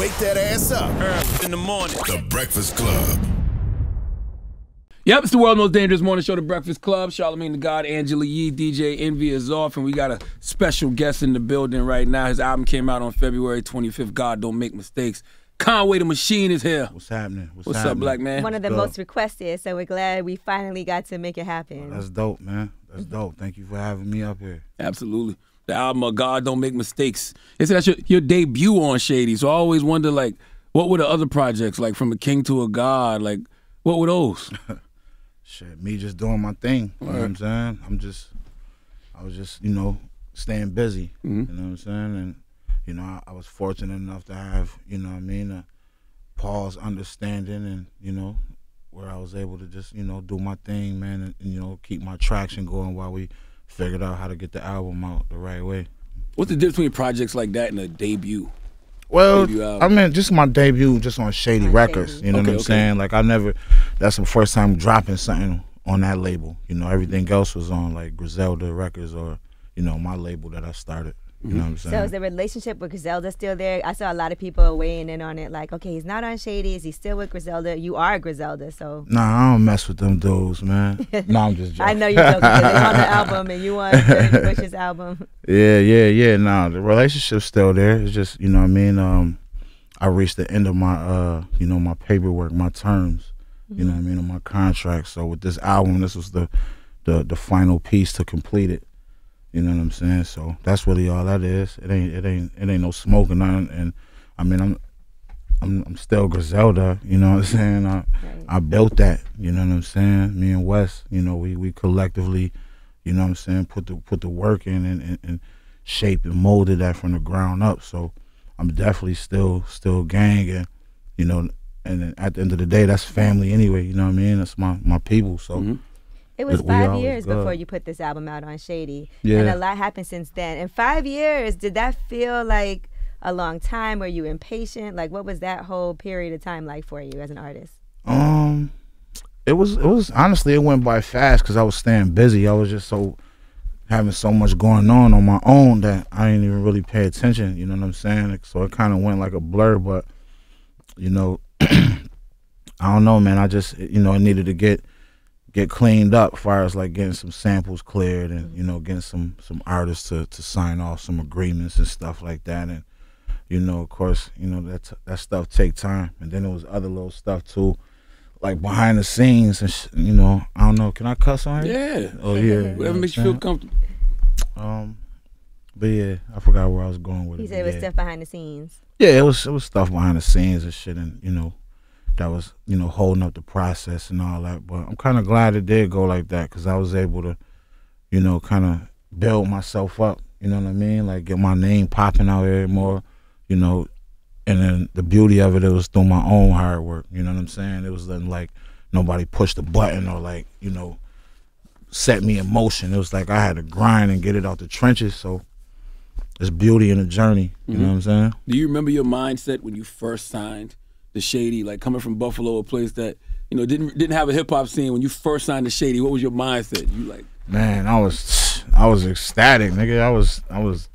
Wake that ass up. Early in the morning. The Breakfast Club. Yep, it's the world's most dangerous morning show, The Breakfast Club. Charlamagne tha God, Angela Yee, DJ Envy is off, and we got a special guest in the building right now. His album came out on February 25th. God, don't make mistakes. Conway the Machine is here. What's happening? What's, What's happening? up, black man? One of the Dope. most requested, so we're glad we finally got to make it happen. That's dope, man. That's mm-hmm. dope. Thank you for having me up here. Absolutely. The album of God Don't Make Mistakes. They said that's your, your debut on Shady. So I always wonder, like, what were the other projects, like From a King to a God? Like, what were those? Shit, me just doing my thing. You know what I'm saying? I'm just, I was just, you know, staying busy. You know what I'm saying? And, you know, I, I was fortunate enough to have, you know what I mean, uh, Paul's understanding and, you know, where I was able to just, you know, do my thing, man, and, and, you know, keep my traction going while we figured out how to get the album out the right way. What's the difference between projects like that and a debut? Well, Debut. I mean, just my debut, just on Shady On Records. Shady. You know Okay, what I'm okay. saying? Like I never. That's the first time dropping something on that label. You know, everything else was on like Griselda Records or you know my label that I started. You know what I'm saying? So is the relationship with Griselda still there? I saw a lot of people weighing in on it, like, okay, he's not on Shady. Is he still with Griselda? You are Griselda, so nah, I don't mess with them dudes, man. no, I'm just joking. I know you're joking because they on the album and you on Dirty Bush's album. Yeah, yeah, yeah. Nah, the relationship's still there. It's just you know what I mean. Um, I reached the end of my uh, you know, my paperwork, my terms. You know what I mean, on my contract. So with this album, this was the the the final piece to complete it. You know what I'm saying? So that's really all that is. It ain't it ain't it ain't no smoke or nothing. And I mean, I'm I'm I'm still Griselda. You know what I'm saying? I Right. I built that. You know what I'm saying? Me and Wes. You know, we we collectively. You know what I'm saying? Put the put the work in and, and, and shape and molded that from the ground up. So I'm definitely still still gang and you know. And then at the end of the day, that's family anyway. You know what I mean? That's my my people. So. Mhm. It was five years good. before you put this album out on Shady. Yeah. And a lot happened since then. In five years, did that feel like a long time? Were you impatient? Like, what was that whole period of time like for you as an artist? Um, it was it was honestly it went by fast because I was staying busy. I was just so having so much going on on my own that I didn't even really pay attention. You know what I'm saying? So it kind of went like a blur. But you know, I don't know, man. I just you know I needed to get get cleaned up as far as like getting some samples cleared and you know getting some some artists to to sign off some agreements and stuff like that and you know of course you know that that stuff take time and then there was other little stuff too like behind the scenes and sh- you know I don't know can I cuss on here Yeah. oh yeah you know Whatever makes you feel comfortable. um but yeah I forgot where I was going with He it said it was yeah. stuff behind the scenes. Yeah, it was it was stuff behind the scenes and shit, and you know, that was you know holding up the process and all that. But I'm kind of glad it did go like that because I was able to, you know, kind of build myself up. You know what I mean? Like get my name popping out here more, you know. And then the beauty of it, it was through my own hard work. You know what I'm saying? It was then like nobody pushed the button or like you know set me in motion. It was like I had to grind and get it out the trenches. So it's beauty in the journey. You know mm-hmm. what I'm saying? Do you remember your mindset when you first signed the Shady? Like coming from Buffalo, a place that you know didn't didn't have a hip hop scene. When you first signed the Shady, what was your mindset? You like, Man, I was I was ecstatic, nigga. I was I was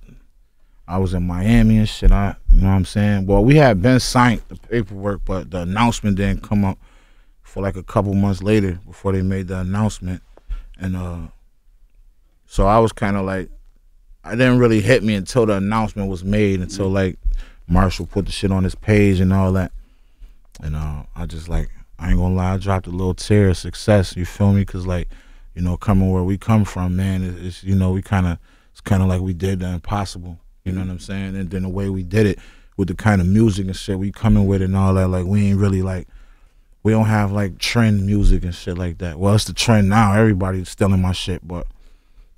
I was in Miami and shit. I you know what I'm saying? Well, we had been signed the paperwork, but the announcement didn't come up for like a couple months later before they made the announcement. And uh so I was kind of like I didn't really hit me until the announcement was made until like Marshall put the shit on his page and all that. And uh I just like I ain't gonna lie, I dropped a little tear of success, you feel me? Cause like you know, coming where we come from, man, it's, it's you know, we kind of it's kind of like we did the impossible. You know what I'm saying? And then the way we did it with the kind of music and shit we coming with and all that, like we ain't really like we don't have like trend music and shit like that. Well, it's the trend now. Everybody's stealing my shit, but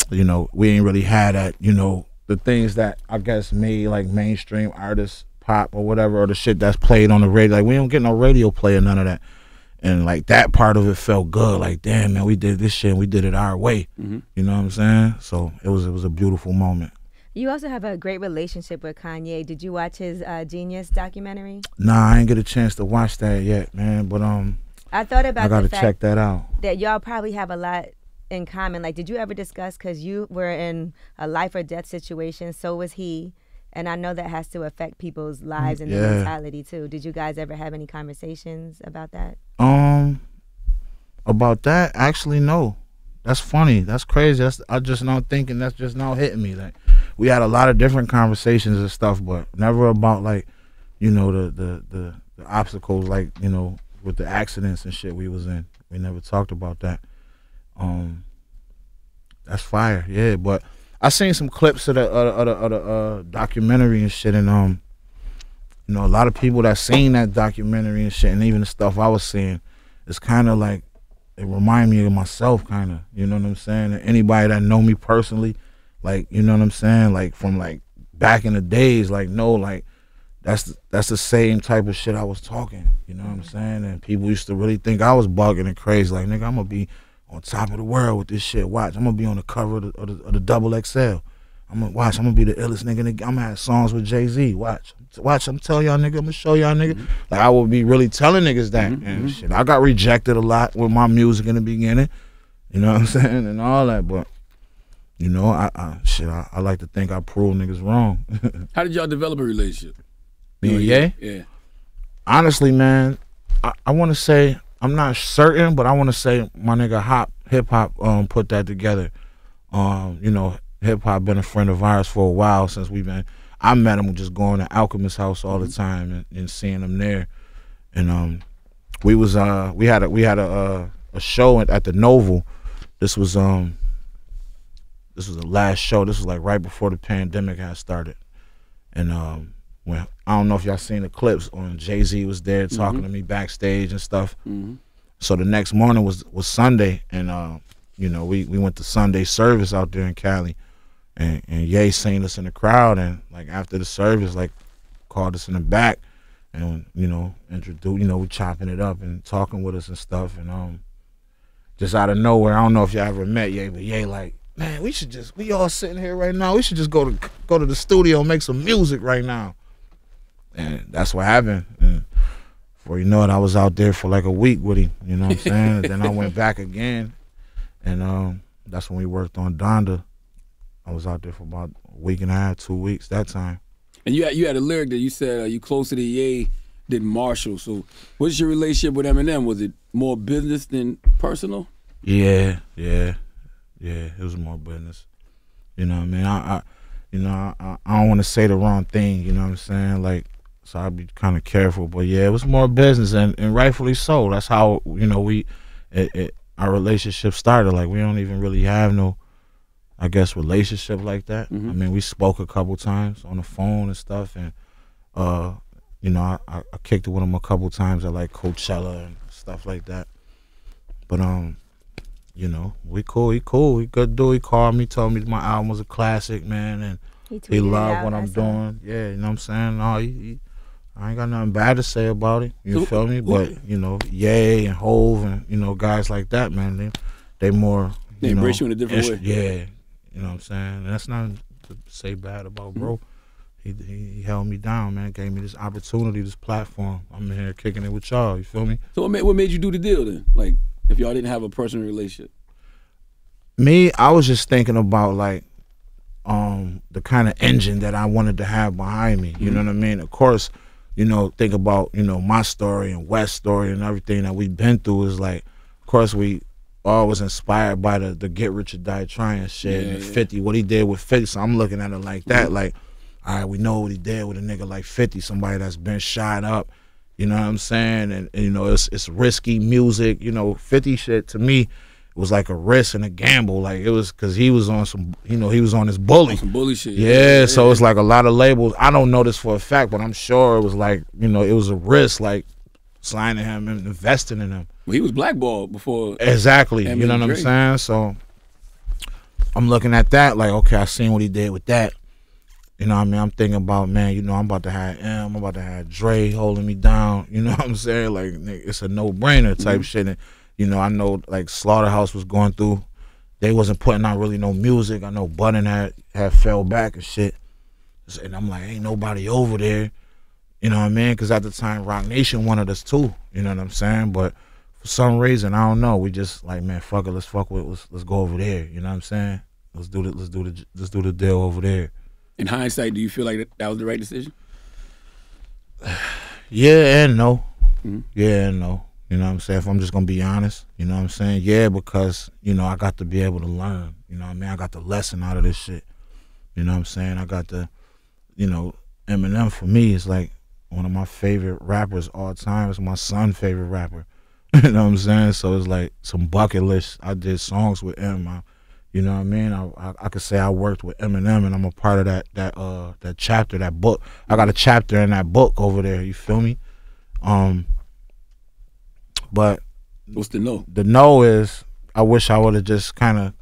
you know, we ain't really had that. You know, the things that I guess made like mainstream artists pop or whatever, or the shit that's played on the radio. Like we don't get no radio play or none of that. And like that part of it felt good. Like damn man, we did this shit. and We did it our way. Mhm. You know what I'm saying? So it was it was a beautiful moment. You also have a great relationship with Kanye. Did you watch his uh, Genius documentary? Nah, I ain't get a chance to watch that yet, man. But um, I thought about I gotta check that out. that y'all probably have a lot in common. Like, did you ever discuss because you were in a life or death situation, so was he, And I know that has to affect people's lives and Yeah. their mentality too. Did you guys ever have any conversations about that? Um, about that, actually, no. That's funny. That's crazy. That's I just now thinking. That's just now hitting me. Like we had a lot of different conversations and stuff, but never about like, you know, the the the, the obstacles like you know with the accidents and shit we was in. We never talked about that. Um, that's fire. Yeah, but I seen some clips of the of the, of the, the uh, documentary and shit, and um, you know, a lot of people that seen that documentary and shit, and even the stuff I was seeing, it's kind of like it remind me of myself, kind of. You know what I'm saying? Anybody that know me personally, like you know what I'm saying, like from like back in the days, like no, like that's that's the same type of shit I was talking. You know what I'm saying? And people used to really think I was bugging and crazy. Like nigga, I'm gonna be on top of the world with this shit. Watch, I'm gonna be on the cover of the, of the, of the double XL. I'm gonna watch. I'm gonna be the illest nigga. the- I'm gonna have songs with Jay Z. Watch, watch. I'm telling y'all nigga. I'm gonna show y'all nigga. Mm-hmm. Like I will be really telling niggas that mm-hmm. and mm-hmm. shit. I got rejected a lot with my music in the beginning. You know what I'm saying and all that, but. You know, I, I shit. I, I like to think I proved niggas wrong. How did y'all develop a relationship? Me You? Yeah. honestly, man, I, I want to say I'm not certain, but I want to say my nigga Hop Hip Hop um put that together. Um, you know, Hip Hop been a friend of ours for a while since we've been. I met him just going to Alchemist House all the time and, and seeing him there, and um, we was uh we had a we had a uh, a show at, at the Novo. This was um this was the last show. This was like right before the pandemic had started, and um when I don't know if y'all seen the clips on Jay Z was there talking to me backstage and stuff. hmm So the next morning was was Sunday, and uh, you know we we went to Sunday service out there in Cali, and and Ye seen us in the crowd, and like after the service, like called us in the back, and you know introduced, you know we chopping it up and talking with us and stuff, and um, just out of nowhere, I don't know if y'all ever met Ye, but Ye like. Man, we should just we all sitting here right now. We should just go to go to the studio and make some music right now. And that's what happened. And before you know it, I was out there for like a week with him. You know what I'm saying? and then I went back again, and um, that's when we worked on Donda. I was out there for about a week and a half, two weeks that time. And you had, you had a lyric that you said uh, you closer to Ye than Marshall. So, what's your relationship with Eminem? Was it more business than personal? Yeah, yeah, yeah. It was more business. You know what I mean? I, I you know, I, I- I don't want to say the wrong thing. You know what I'm saying? Like, so I'd be kind of careful. But yeah, it was more business, and, and rightfully so. That's how you know we, it, it, our relationship started. Like, we don't even really have no, I guess, relationship like that. Mhm. I mean, we spoke a couple times on the phone and stuff, and uh, you know, I, I, I kicked it with him a couple times at like Coachella and stuff like that. But um, you know, we cool, he cool, he good dude. He called me, told me my album was a classic, man, and He, he loved what I I'm doing. Yeah, you know what I'm saying? No, he, he, I ain't got nothing bad to say about it. You feel me? But you know, Ye and Hov and you know guys like that, man, they they more. They you know, embrace you in a different way. Yeah, you know what I'm saying. And that's not to say bad about Mm-hmm. bro. He, he he held me down, man. Gave me this opportunity, this platform. I'm in here kicking it with y'all. You feel me? So, what made, what made you do the deal then? Like, if y'all didn't have a personal relationship? me, I was just thinking about like um the kind of engine that I wanted to have behind me. You know what I mean? Of course, you know, think about, you know, my story and West's story and everything that we've been through is like of course we all was inspired by the the get rich or die trying shit Yeah, and yeah. 50, what he did with 50. So I'm looking at it like that, like, all right, we know what he did with a nigga like 50, somebody that's been shot up. You know what I'm saying? And, and, you know, it's it's risky music. You know, 50 shit to me was like a risk and a gamble. Like it was because he was on some, you know, he was on his bully. Some bully shit. Yeah, so it's like a lot of labels. I don't know this for a fact, but I'm sure it was like, you know, it was a risk, like signing him and investing in him. Well, he was blackballed before. Exactly. Eminem you know what I'm saying? So I'm looking at that like, okay, I seen what he did with that. You know what I mean? I'm thinking about, man, you know, I'm about to have M, I'm about to have Dre holding me down. You know what I'm saying? Like, it's a no brainer type mm-hmm. shit. And, you know, I know like Slaughterhouse was going through, they wasn't putting out really no music. I know Button had, had fell back and shit. And I'm like, ain't nobody over there. You know what I mean? Because at the time, Roc Nation wanted us too. You know what I'm saying? But for some reason, I don't know. We just like, man, fuck it. Let's fuck with. Let's let's go over there. You know what I'm saying? Let's do the let's do the let's do the deal over there. In hindsight, do you feel like that, was the right decision? Yeah and no. Mhm. Yeah and no. You know what I'm saying? If I'm just gonna be honest, you know what I'm saying? Yeah, because, you know, I got to be able to learn. You know what I mean? I got the lesson out of this shit. You know what I'm saying? I got the you know, Eminem for me is like one of my favorite rappers all time. It's my son's favorite rapper. you know what I'm saying? So it's like some bucket list. I did songs with him. I, you know what I mean? I, I I could say I worked with Eminem and I'm a part of that that uh that chapter, that book. I got a chapter in that book over there, you feel me? Um but What's the no? the no is I wish I would have just kind of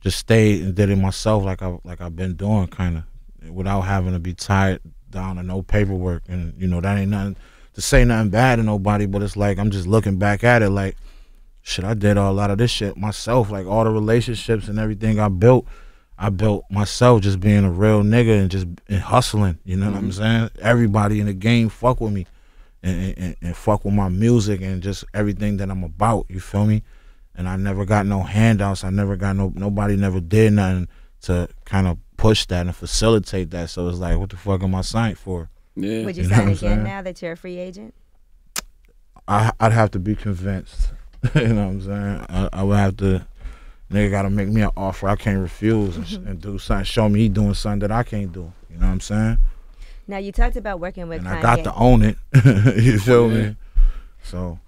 just stayed and did it myself like I like I've been doing kind of without having to be tied down to no paperwork. And you know that ain't nothing to say nothing bad to nobody but it's like I'm just looking back at it like shit I did a lot of this shit myself. Like all the relationships and everything I built I built myself just being a real nigga and just and hustling you know what I'm mm-hmm. saying? Everybody in the game fuck with me and, and, and fuck with my music and just everything that I'm about. You feel me? And I never got no handouts. I never got no nobody never did nothing to kind of push that and facilitate that. So it's like, what the fuck am I signed for? Yeah. Would you, You sign again now that you're a free agent? I I'd have to be convinced. you know what I'm saying? I, I would have to. Nigga got to make me an offer I can't refuse and, and do something. Show me he doing something that I can't do. You know what I'm saying? Now you talked about working with And Kanye. I got to own it. you feel Yeah. me? So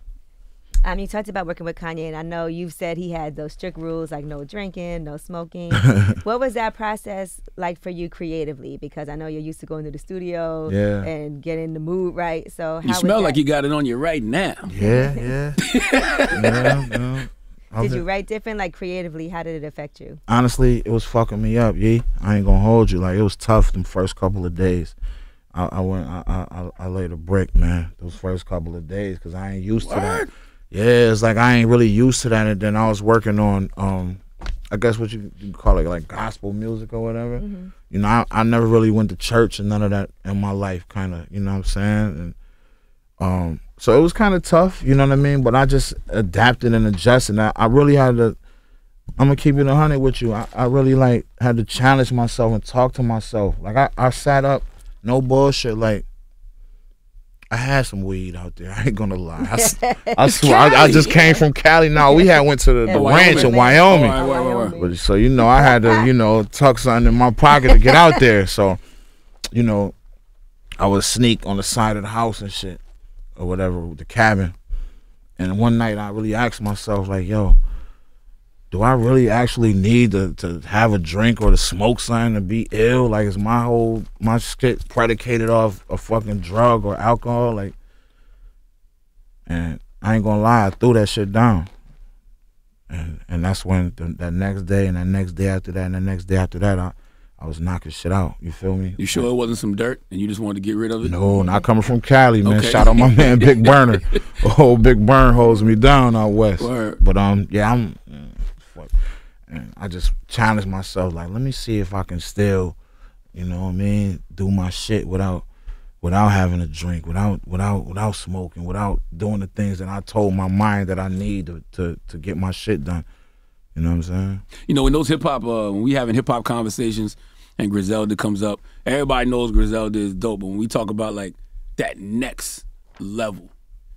Um, you talked about working with Kanye, and I know you've said he had those strict rules like no drinking, no smoking. what was that process like for you creatively? Because I know you're used to going to the studio Yeah. and getting the mood right. So how You smell like you got it on you right now. yeah, yeah, yeah. yeah. Did you write different? Like creatively, how did it affect you? honestly, it was fucking me up. Yeah, I ain't gonna hold you. Like it was tough the first couple of days. I, I went, I, I, I- laid a brick, man. Those first couple of days, cause I ain't used to that. Yeah, it's like I ain't really used to that. And then I was working on, um, I guess what you, you call it, like gospel music or whatever. You know, I, I never really went to church and none of that in my life, kind of. You know what I'm saying? And um, so it was kind of tough. You know what I mean? But I just adapted and adjusted. I, I really had to. I'm gonna keep it a hundred with you. I, I really like had to challenge myself and talk to myself. Like I, I sat up, no bullshit. Like I had some weed out there. I ain't gonna lie. I swear, I, I just came from Cali. No, we had went to the, the ranch in Wyoming. Wyoming. Oh, Right, right, right, But so you know, I had to you know tuck something in my pocket to get out there. So, you know, I would sneak on the side of the house and shit, or whatever, the cabin. And one night, I really asked myself, like, yo, do I really actually need to, to have a drink or to smoke something to be ill? Like, is my whole my shit predicated off a fucking drug or alcohol? Like, and I ain't gonna lie, I threw that shit down. And and that's when the, that next day and that next day after that and the next day after that, I, I was knocking shit out. You feel me? You sure it wasn't some dirt and you just wanted to get rid of it? No, not coming from Cali, man. Okay. Shout out my man Big Burner. oh, Big Burn holds me down out west. Word. But um, yeah, I'm. Mm. And I just challenged myself, like, let me see if I can still, you know what I mean, do my shit without, without having a drink, without, without, without smoking, without doing the things that I told my mind that I need to, to, to get my shit done. You know what I'm saying? You know, when those hip hop, uh, when we having hip hop conversations and Griselda comes up, everybody knows Griselda is dope. But when we talk about like that next level,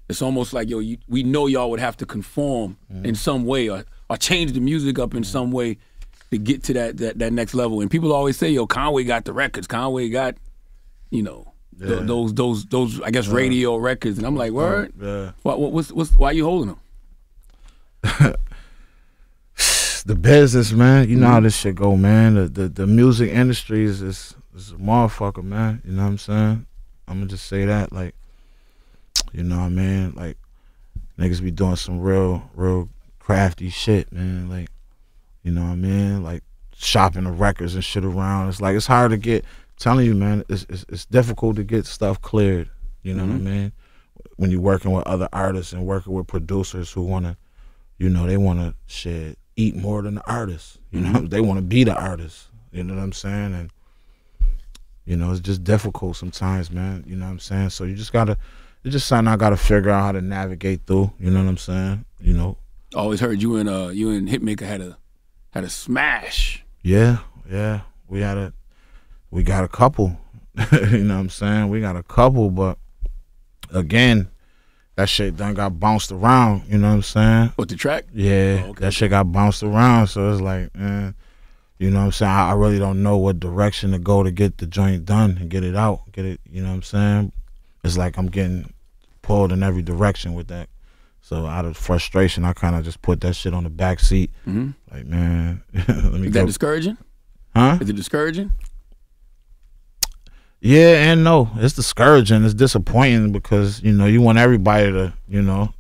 it's almost like yo, you, we know y'all would have to conform in some way or, or change the music up in some way to get to that, that that next level. And people always say, yo, Conway got the records. Conway got, you know, th- those those those I guess radio records. And I'm like, word. Yeah. What, what what's what's why you holding them? the business, man. You know how this shit go, man. The the, the music industry is, is is a motherfucker, man. You know what I'm saying? I'm gonna just say that, like, you know what I mean? Like, niggas be doing some real, real crafty shit, man. Like, you know what I mean? Like, shopping the records and shit around. It's like it's hard to get. telling you, man, it's it's, it's difficult to get stuff cleared. You know what I mm-hmm. mean? When you're working with other artists and working with producers who wanna you know, they want to shit eat more than the artist. You know, mm-hmm. they want to be the artist. You know what I'm saying? And you know, it's just difficult sometimes, man. You know what I'm saying? So you just gotta, it's just something I gotta figure out how to navigate through. You know what I'm saying? You know, Always heard you and uh you and Hitmaker had a had a smash. yeah, yeah. We had a we got a couple. you know what I'm saying? We got a couple, but again, that shit done got bounced around. You know what I'm saying? What the track? Yeah, Oh, okay. that shit got bounced around. So it's like, man, you know what I'm saying? I, I really don't know what direction to go to get the joint done and get it out. Get it, you know what I'm saying? It's like I'm getting pulled in every direction with that. So out of frustration, I kind of just put that shit on the back seat. hmm Like, man, let me Is go. that discouraging? huh? Is it discouraging? Yeah and no. It's discouraging. It's disappointing because you know you want everybody to, you know,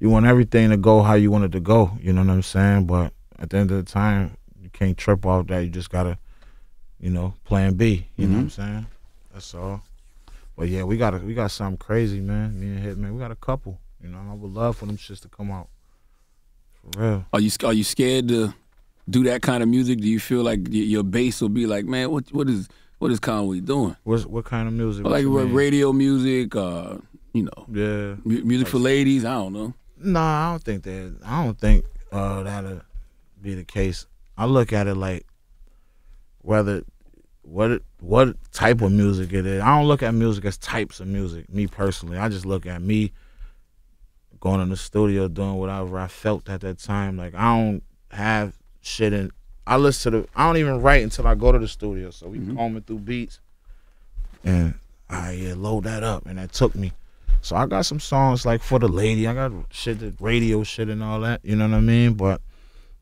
you want everything to go how you want it to go. You know what I'm saying? But at the end of the time, you can't trip off that. You just gotta, you know, plan B. You know what I'm saying? That's all. But yeah, we got a, we got something crazy, man. Me and Hitman, we got a couple. You know, I would love for them shits to come out. For real. Are you are you scared to do that kind of music? Do you feel like your base will be like, man, what what is what is Conway doing? What's what kind of music? Or like what radio music, uh, you know, Yeah. mu- music for ladies. I don't know. Nah, I don't think that. I don't think uh, that'll be the case. I look at it like whether what what type of music it is. I don't look at music as types of music. Me personally, I just look at me going in the studio doing whatever I felt at that time. Like I don't have shit in. I listen to the. I don't even write until I go to the studio. So we mm-hmm. combing through beats, and I yeah, load that up, and that took me. So I got some songs like for the lady. I got shit, that radio shit and all that. You know what I mean? But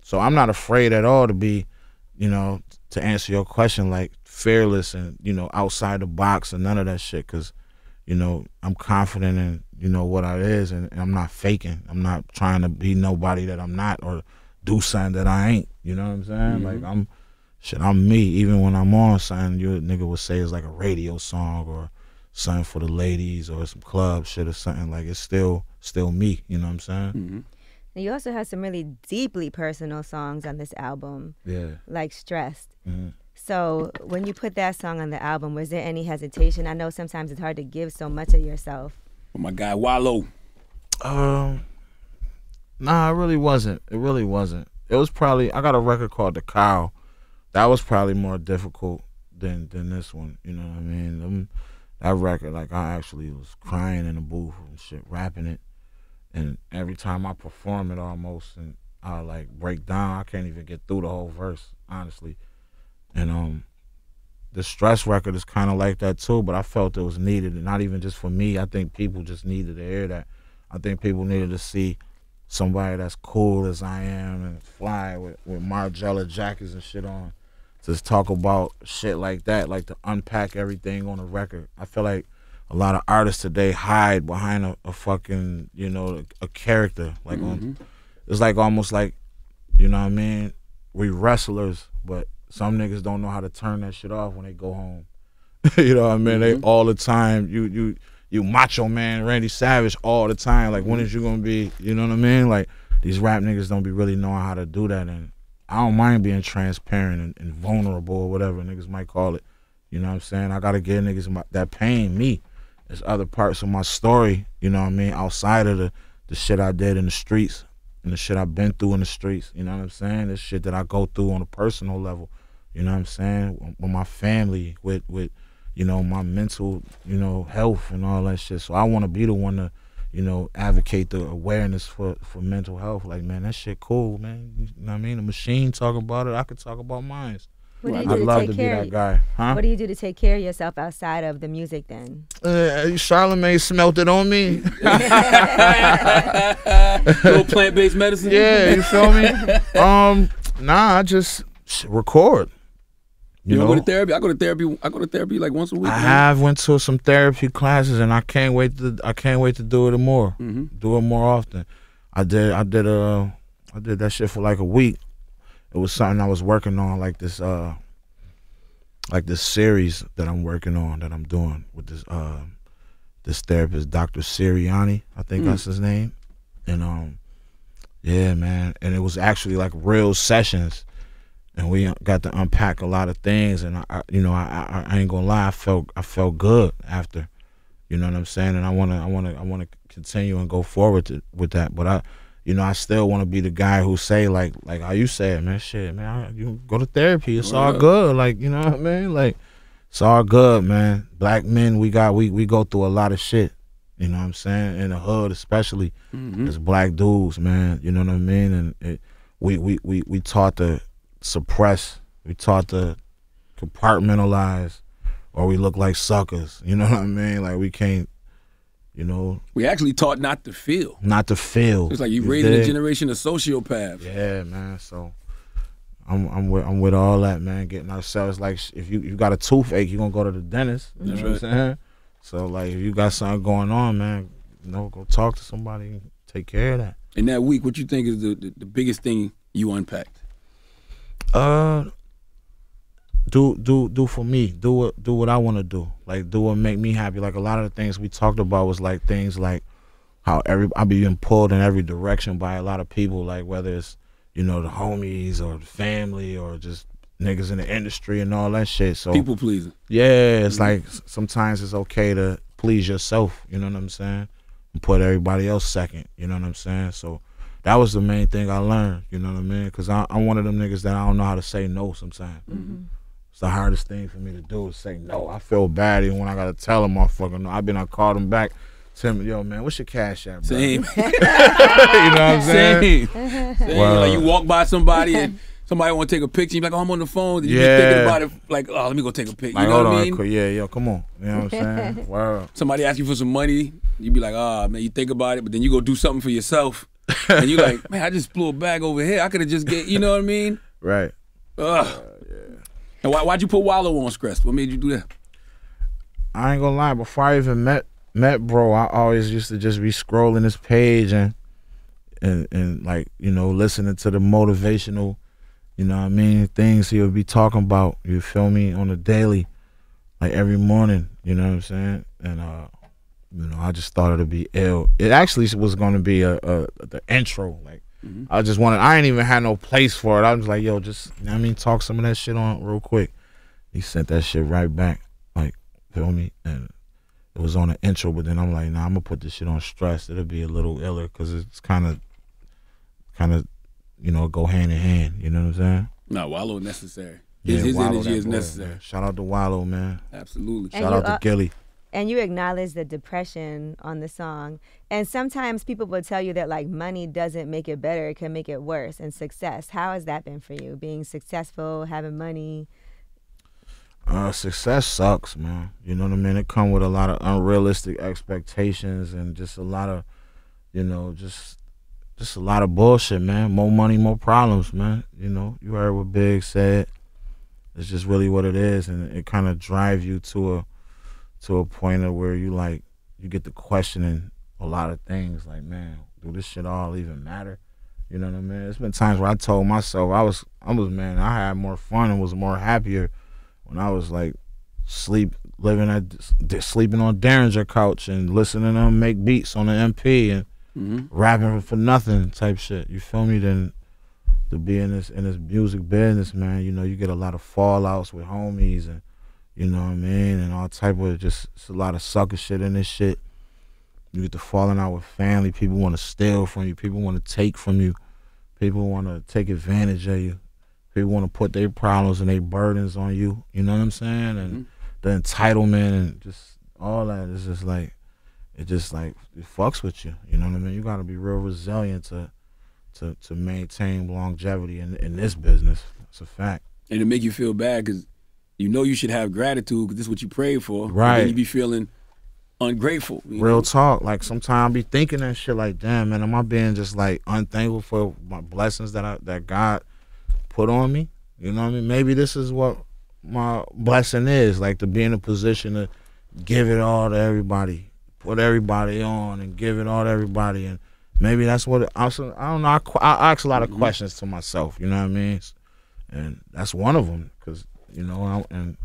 so I'm not afraid at all to be, you know, to answer your question like fearless and you know outside the box and none of that shit. Cause you know I'm confident in you know what I is and, and I'm not faking. I'm not trying to be nobody that I'm not or do something that I ain't. You know what I'm saying? Like I'm shit. I'm me. Even when I'm on something, you nigga would say it's like a radio song or something for the ladies or some club shit or something. Like it's still still me. You know what I'm saying? Mm-hmm. And you also have some really deeply personal songs on this album, Yeah. like Stressed. Mhm. So when you put that song on the album, was there any hesitation? I know sometimes it's hard to give so much of yourself. Oh, my guy Wallo. Um, nah, it really wasn't. It really wasn't. It was probably I got a record called The Cow. That was probably more difficult than than this one. You know what I mean? Them, that record, like I actually was crying in the booth and shit, rapping it, and every time I perform it, almost, and I like break down. I can't even get through the whole verse, honestly. And um, the stress record is kind of like that too. But I felt it was needed, and not even just for me. I think people just needed to hear that. I think people needed to see somebody that's cool as I am and fly with, with Margiela jackets and shit on. Just talk about shit like that, like to unpack everything on a record. I feel like a lot of artists today hide behind a, a fucking, you know, a, a character. Like on it's like almost like, you know what I mean? We wrestlers, but some niggas don't know how to turn that shit off when they go home. you know what I mean? They mm-hmm. all the time you you you macho man Randy Savage all the time. Like when is you gonna be? You know what I mean? Like these rap niggas don't be really knowing how to do that, and I don't mind being transparent and, and vulnerable or whatever niggas might call it. You know what I'm saying? I gotta give niggas my, that pain me. There's other parts of my story. You know what I mean? Outside of the the shit I did in the streets and the shit I've been through in the streets. You know what I'm saying? The shit that I go through on a personal level. You know what I'm saying? With my family, with with you know my mental, you know health and all that shit. So I want to be the one to, you know, advocate the awareness for for mental health. Like man, that shit cool, man. You know what I mean? The machine talking about it. I could talk about mine. What do you do I'd to love take to be care that of guy, huh? What do you do to take care of yourself outside of the music then? Uh, Charlamagne smelt it on me. Little plant based medicine. yeah, you feel me? Um, nah, I just record. You, You know, go to therapy? I go to therapy. I go to therapy like once a week. I man. have went to some therapy classes, and I can't wait to. I can't wait to do it more. Mhm. Do it more often. I did. I did. Uh, I did that shit for like a week. It was something I was working on, like this. Uh, like this series that I'm working on that I'm doing with this. Uh, this therapist, Dr. Siriani, I think Mm. that's his name, and um, yeah, man, and it was actually like real sessions and we got to unpack a lot of things and I, I you know I, I I ain't gonna lie I felt I felt good after you know what I'm saying and I want to I want to I want to continue and go forward to, with that but I you know I still want to be the guy who say like like how you said man shit man I, you go to therapy it's all good like you know what I mean like it's all good, man. Black men, we got we we go through a lot of shit. You know what I'm saying? In the hood, especially Mm-hmm. as black dudes, man. You know what I mean? And it, we we we we taught to suppress. We taught to compartmentalize, or we look like suckers. You know what I mean? Like we can't. You know, We actually taught not to feel. not to feel. It's like you raising a generation of sociopaths. Yeah, man. So I'm I'm with I'm with all that, man. Getting ourselves like if you you got a toothache, you are gonna go to the dentist. You That's know what I'm saying? So like if you got something going on, man, you know, go talk to somebody and take care of that. In that week, what you think is the, the, the biggest thing you unpacked? Uh do do do for me. Do what do what I want to do. Like do what make me happy. Like a lot of the things we talked about was like things like how every I be being pulled in every direction by a lot of people. Like whether it's you know the homies or the family or just niggas in the industry and all that shit. So People pleasing. yeah, it's like sometimes it's okay to please yourself. You know what I'm saying? And put everybody else second. You know what I'm saying? So that was the main thing I learned. You know what I mean? Because I'm one of them niggas that I don't know how to say no sometimes. Mm-hmm. It's the hardest thing for me to do is say no. I feel bad even when I gotta tell a motherfucker no. I've been I called him back. Tell him, yo man, what's your cash app, bro? Same. you know what I'm saying? Same. Same. Wow. Like you walk by somebody and somebody want to take a picture. You're like, oh, I'm on the phone. Then you Yeah. thinking about it. Like, oh, let me go take a picture. Like, you know what on, I mean? yeah, yo, come on. You know what I'm saying? Wow. Somebody ask you for some money. You be like, ah, man, you think about it, but then you go do something for yourself. and you're like, man, I just blew a bag over here. I could have just get, you know what I mean? Right. Ugh. And why, why'd you put Wallo on Stressed? What made you do that? I ain't gonna lie. Before I even met met bro, I always used to just be scrolling his page and and and like you know listening to the motivational, you know what I mean things he would be talking about. You feel me on a daily, like every morning. You know what I'm saying? And uh, you know I just thought it'd be ill. It actually was gonna be a, a the intro. Like Mm-hmm. I just wanted. I ain't even had no place for it. I was like, yo, just you know what I mean talk some of that shit on real quick. He sent that shit right back. Like feel me? And it was on the intro, but then I'm like, nah, I'm gonna put this shit on stress. It'll be a little iller because it's kind of, kind of, you know, go hand in hand. You know what I'm saying? No, Wallo necessary. His, his Wallo energy is boy, necessary. man. Shout out to Wallo, man. Absolutely. And Shout you out to are- Gillie. And you acknowledge the depression on the song. And sometimes people will tell you that like money doesn't make it better, it can make it worse. And success, how has that been for you? Being successful, having money. Uh, success sucks, man. You know what I mean? It come with a lot of unrealistic expectations and just a lot of, you know, just just a lot of bullshit, man. More money, more problems, man. You know, you heard what Big said. It's just really what it is, and it kind of drive you to a to a point of where you like you get to questioning a lot of things. Like, man, do this shit all even matter? You know what I mean? It's been times where I told myself I was I was man, I had more fun and was more happier when I was like sleep living at sleeping on Daringer couch and listening to them make beats on the MP and Mhm. rapping for nothing type shit. You feel me? Then to be in this in this music business, man, you know, you get a lot of fallouts with homies and you know what I mean, and all type of just it's a lot of sucker shit in this shit. You get to falling out with family. People want to steal from you. People want to take from you. People want to take advantage of you. People want to put their problems and their burdens on you. You know what I'm saying? And mm-hmm. the entitlement and just all that is just like it just like it fucks with you. You know what I mean? You got to be real resilient to to to maintain longevity in in this business. It's a fact. And it make you feel bad because you know you should have gratitude because this is what you prayed for. Right. Then you be feeling ungrateful. you Real know? talk. Like sometimes I be thinking that shit. Like, damn man, am I being just like unthankful for my blessings that I that God put on me? You know what I mean? Maybe this is what my blessing is. Like to be in a position to give it all to everybody, put everybody on, and give it all to everybody. And maybe that's what it, I, I don't know. I, I ask a lot of mm-hmm. questions to myself. You know what I mean? And that's one of them because you know, and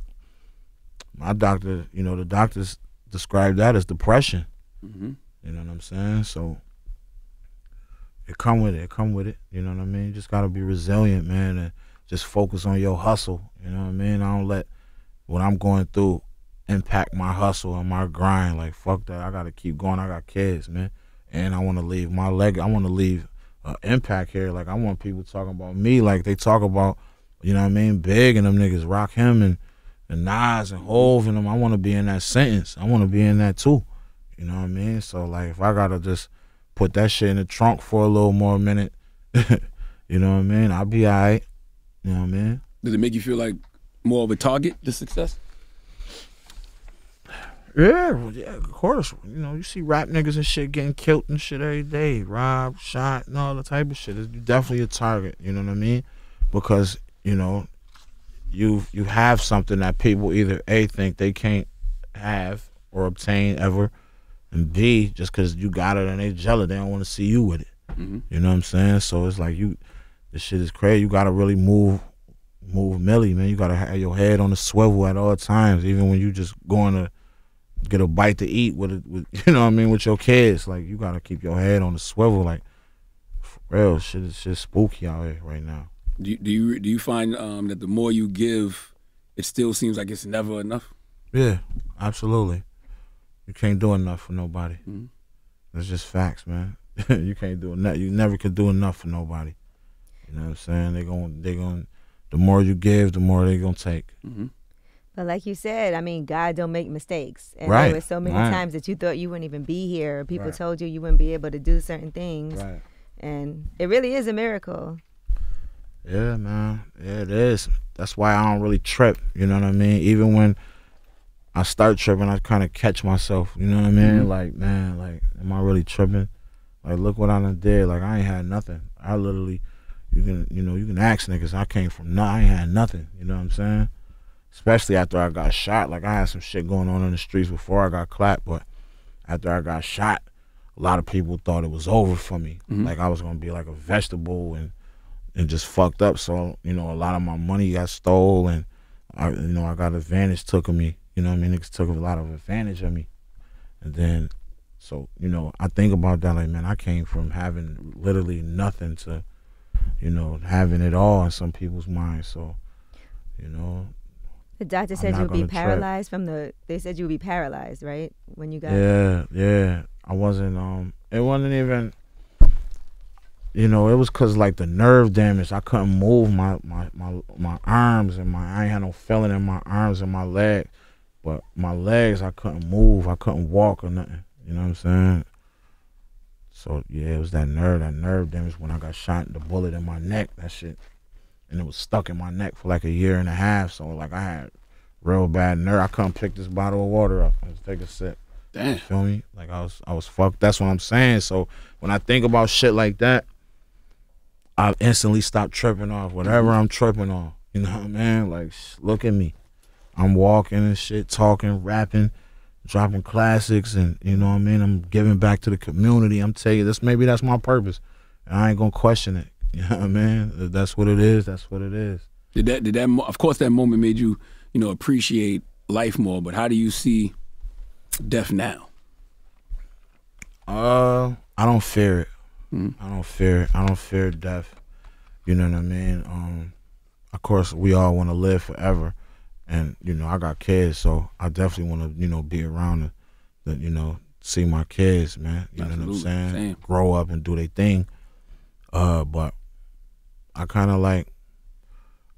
my doctor, you know, the doctors described that as depression. Mhm. You know what I'm saying? So it come with it. It come with it. You know what I mean? You just gotta be resilient, man, and just focus on your hustle. You know what I mean? I don't let what I'm going through impact my hustle and my grind. Like fuck that. I gotta keep going. I got kids, man, and I want to leave my leg. I want to leave uh, impact here. Like I want people talking about me like they talk about, you know what I mean? Big and them niggas Rakim and and Nas and Hov and them. I want to be in that sentence. I want to be in that too. You know what I mean? So like, if I gotta just put that shit in the trunk for a little more minute, you know what I mean? I'll be alright. You know what I mean? Does it make you feel like more of a target to success? Yeah, well, yeah, of course. You know, you see rap niggas and shit getting killed and shit every day, robbed, shot, and all the type of shit. It's definitely a target. You know what I mean? Because you know, you you have something that people either a think they can't have or obtain ever, and b just because you got it and they jealous, they don't want to see you with it. Mhm. You know what I'm saying? So it's like you, this shit is crazy. You gotta really move, move Millie, man. You gotta have your head on the swivel at all times, even when you just going to get a bite to eat with it, with you know what I mean, with your kids. Like you gotta keep your head on the swivel. Like for real, shit is just spooky out here right now. Do you, do you do you find um, that the more you give, it still seems like it's never enough? Yeah, absolutely. You can't do enough for nobody. Mhm. That's just facts, man. you can't do enough. You never could do enough for nobody. You know what I'm saying? They gon' they gon' the more you give, the more they're gonna take. Mm-hmm. But like you said, I mean, God don't make mistakes. And Right, there were so many right. times that you thought you wouldn't even be here. People Right. told you you wouldn't be able to do certain things. Right. And it really is a miracle. Yeah, man. Yeah, it is. That's why I don't really trip. You know what I mean? Even when I start tripping, I kind of catch myself. You know what I mean? Mhm. Like, man, like, am I really tripping? Like, look what I done did. Like, I ain't had nothing. I literally, you can, you know, you can ask niggas. I came from nothing. I ain't had nothing. You know what I'm saying? Especially after I got shot. Like, I had some shit going on in the streets before I got clapped, but after I got shot, a lot of people thought it was over for me. Mhm. Like I was gonna be like a vegetable and and just fucked up. So you know, a lot of my money got stole, and I, you know, I got advantage took of me. You know, what I mean, niggas took a lot of advantage of me, and then, so you know, I think about that like, man, I came from having literally nothing to, you know, having it all in some people's minds. So, you know, The doctor said you would be gonna trip. paralyzed from the. They said you would be paralyzed, right? When you got. Yeah, yeah. I wasn't. Um, it wasn't even. You know, it was cause like the nerve damage. I couldn't move my my my my arms and my. I ain't had no feeling in my arms and my leg, but my legs I couldn't move. I couldn't walk or nothing. You know what I'm saying? So yeah, it was that nerve. That nerve damage when I got shot. The bullet in my neck. That shit, and it was stuck in my neck for like a year and a half. So like I had real bad nerve. I couldn't pick this bottle of water up. Let's take a sip. Damn. Feel me? Like I was, I was fucked. That's what I'm saying. So when I think about shit like that, I instantly stop tripping off whatever I'm tripping on. You know what I mean? Like, look at me. I'm walking and shit, talking, rapping, dropping classics, and you know what I mean. I'm giving back to the community. I'm telling you, this maybe that's my purpose, and I ain't gonna question it. You know what I mean? If That's what it is. That's what it is. Did that? Did that? Of course, that moment made you, you know, appreciate life more. But how do you see death now? Uh, I don't fear it. Mhm. I don't fear. I don't fear death. You know what I mean? Um, of course, we all want to live forever, and you know, I got kids, so I definitely want to, you know, be around the, the, you know, see my kids, man. You know what I'm saying? Same. Grow up and do their thing. Uh, but I kind of like,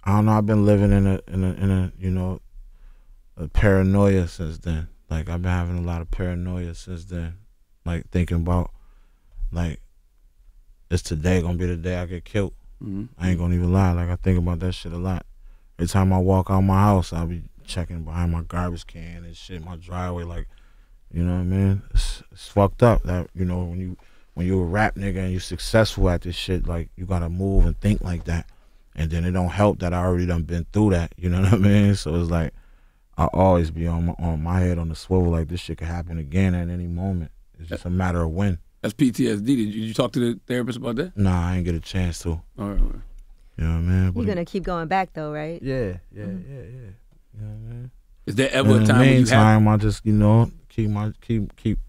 I don't know. I've been living in a, in a, in a, you know, a paranoia since then. Like I've been having a lot of paranoia since then. Like thinking about, like, is today gonna be the day I get killed? Mm-hmm. I ain't gonna even lie. Like I think about that shit a lot. Every time I walk out my house, I'll be checking behind my garbage can and shit, my driveway. Like, you know what I mean? It's, it's fucked up that you know when you when you're a rap nigga and you're successful at this shit, like you gotta move and think like that. And then it don't help that I already done been through that. You know what I mean? So it's like I always be on my on my head on the swivel. Like this shit could happen again at any moment. It's just a matter of when. That's PTSD. Did you, did you talk to the therapist about that? Nah, I ain't get a chance to. All right. all right. You know what I mean? But You're it- gonna keep going back though, right? Yeah, yeah, yeah, yeah. You know what I mean? Is there And ever a time? in the when you have? meantime, I just you know keep my keep keep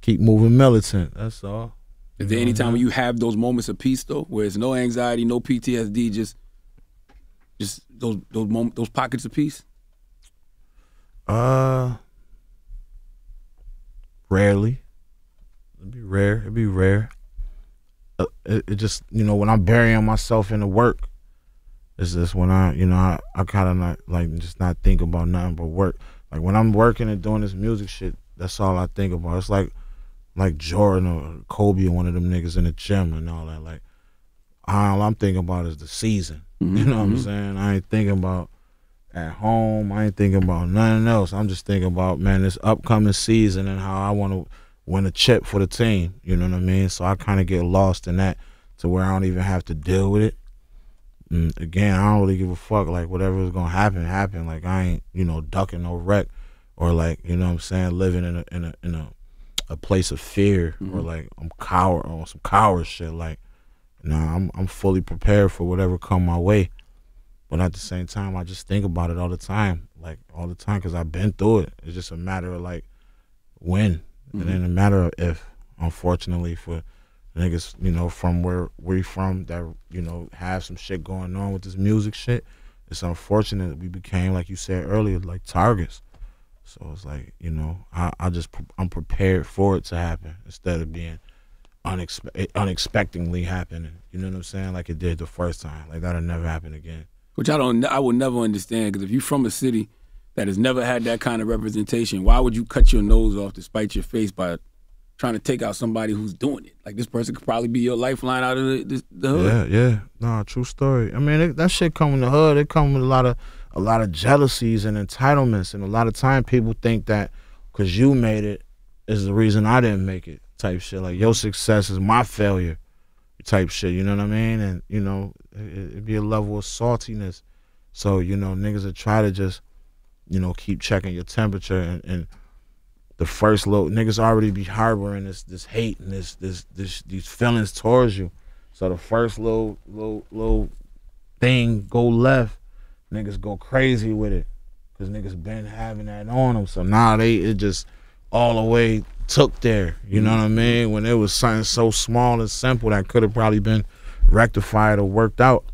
keep moving militant. That's all. Is there any time when you have those moments of peace though, where it's no anxiety, no PTSD, just, just those those moments, those pockets of peace? Uh, rarely. It'd be rare. It'd be rare. Uh, it, it just you know when I'm burying myself in the work, It's just when I, you know, I, I kind of not like just not think about nothing but work. Like when I'm working and doing this music shit, that's all I think about. It's like like Jordan or Kobe or one of them niggas in the gym and all that. Like all I'm thinking about is the season. You know what I'm saying? I ain't thinking about at home. I ain't thinking about nothing else. I'm just thinking about man this upcoming season and how I want to win a chip for the team. You know what I mean? So I kind of get lost in that to where I don't even have to deal with it. And again, I don't really give a fuck. Like whatever is gonna happen, happen. Like I ain't you know ducking no wreck or like you know what I'm saying living in a in a in a a place of fear or mm-hmm. like I'm coward or some coward shit. Like nah, I'm I'm fully prepared for whatever come my way. But at the same time, I just think about it all the time, like all the time, because I've been through it. It's just a matter of like when, and then a mm-hmm. matter of if. Unfortunately, for niggas, you know, from where we from that you know have some shit going on with this music shit, it's unfortunate that we became, like you said earlier, like targets. So it's like you know, I, I just I'm prepared for it to happen instead of being unexpe- unexpectedly happening. You know what I'm saying? Like it did the first time. Like that'll never happen again. which I don't, I will never understand. Because if you're from a city that has never had that kind of representation, why would you cut your nose off to spite your face by trying to take out somebody who's doing it? Like this person could probably be your lifeline out of the, the, the hood. Yeah, yeah. Nah, true story. I mean, it, that shit come in the hood. It come with a lot of a lot of jealousies and entitlements, and a lot of time people think that because you made it is the reason I didn't make it. Type shit. Like your success is my failure. Type shit. You know what I mean? And you know, it, it'd be a level of saltiness. So you know, niggas would try to just, you know, keep checking your temperature and. and the first little niggas already be harboring this this hate and this this this these feelings towards you. So the first little little little thing go left, niggas go crazy with it, cause niggas been having that on them. So now they it just all the way took there. You know what I mean? When it was something so small and simple that could have probably been rectified or worked out,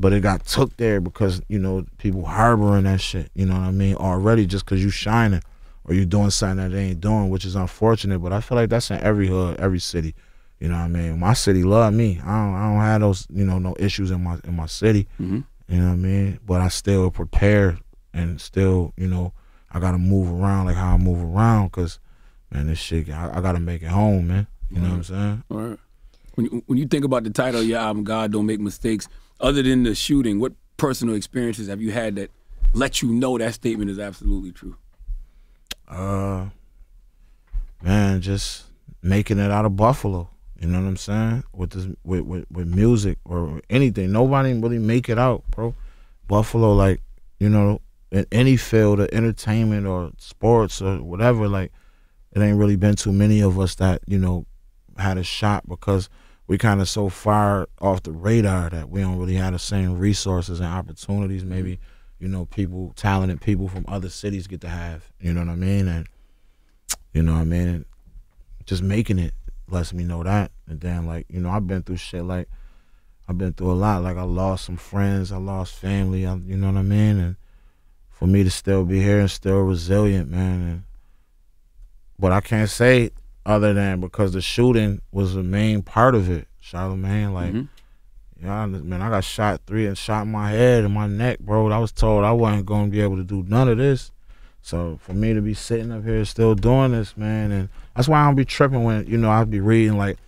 but it got took there because you know people harboring that shit. You know what I mean? Already just cause you shining or you doing something that they ain't doing, which is unfortunate. But I feel like that's in every hood, every city. You know what I mean? My city love me. I don't, I don't have those, you know, no issues in my in my city. Mhm. You know what I mean? But I still prepare and still, you know, I gotta move around like how I move around because, man, this shit, I, I gotta make it home, man. You know what I'm saying? All right. When you, when you think about the title of your album, God Don't Make Mistakes, other than the shooting, what personal experiences have you had that let you know that statement is absolutely true? Uh, man, just making it out of Buffalo. You know what I'm saying? With this, with with, with music or anything, nobody really make it out, bro. Buffalo, like you know, in any field of entertainment or sports or whatever, like it ain't really been too many of us that you know had a shot because we kind of so far off the radar that we don't really have the same resources and opportunities. Mm-hmm. Maybe you know people, talented people from other cities get to have. You know what I mean? And you know what I mean? And just making it lets me know that. And then like you know I've been through shit like I've been through a lot. Like I lost some friends, I lost family. I, you know what I mean? And for me to still be here and still resilient, man. And but I can't say other than because the shooting was the main part of it, Charlamagne. Like, Mhm. yeah, man, I got shot three and shot in my head and my neck, bro. I was told I wasn't gonna be able to do none of this. So for me to be sitting up here still doing this, man, and that's why I don't be tripping when you know I'd be reading like,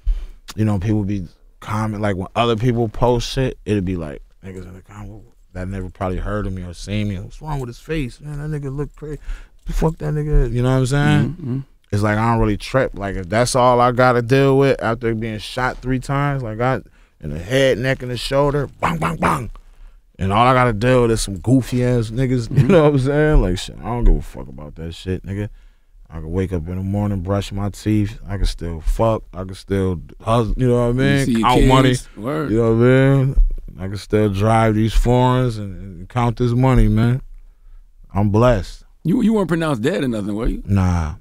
you know, people be comment like when other people post shit, it'd be like niggas in the comment that never probably heard of me or seen me. What's wrong with his face, man? That nigga look crazy. Fuck that nigga. You know what I'm saying? Mhm. It's like I don't really trip. Like if that's all I gotta deal with after being shot three times, like I in the head, neck, and the shoulder, bang, bang, bang. And all I gotta deal with is some goofy ass niggas. You mm-hmm. know what I'm saying? Like shit, I don't give a fuck about that shit, nigga. I can wake up in the morning, brush my teeth. I can still fuck. I can still hustle. You know what I mean? Count money. kids, Word. You know what I mean? I can still drive these foreigns and, and count this money, man. I'm blessed. You you weren't pronounced dead or nothing, were you? Nah,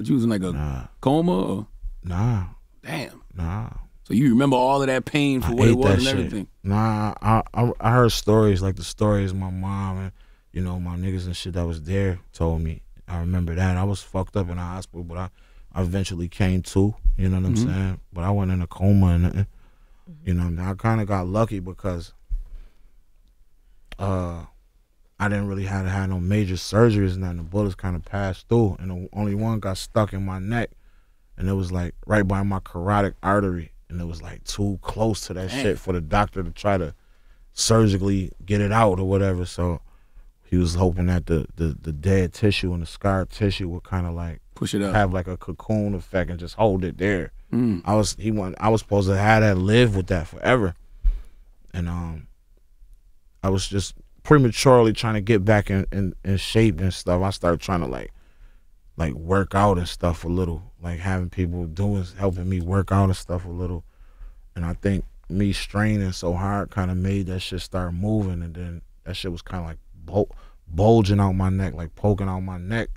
But you was in like a nah, coma or nah, damn. nah. So you remember all of that pain for I what it was and shit. everything. Nah, I, I I heard stories like the stories my mom and you know my niggas and shit that was there told me. I remember that I was fucked up in the hospital, but I, I eventually came to. You know what I'm Mhm. saying? But I went in a coma and nothing. You know? I kind of got lucky because uh, I didn't really have to have no major surgeries and then the bullets kind of passed through, and the only one got stuck in my neck, and it was like right by my carotid artery, and it was like too close to that Dang. shit for the doctor to try to surgically get it out or whatever. So he was hoping that the the, the dead tissue and the scar tissue would kind of like Push it up. have like a cocoon effect and just hold it there. Mm. I was he want I was supposed to have that live with that forever, and um, I was just prematurely trying to get back in, in, in shape and stuff. I started trying to like like work out and stuff a little, like having people doing helping me work out and stuff a little, and I think me straining so hard kind of made that shit start moving, and then that shit was kind of like bul- bulging out my neck, like poking out my neck.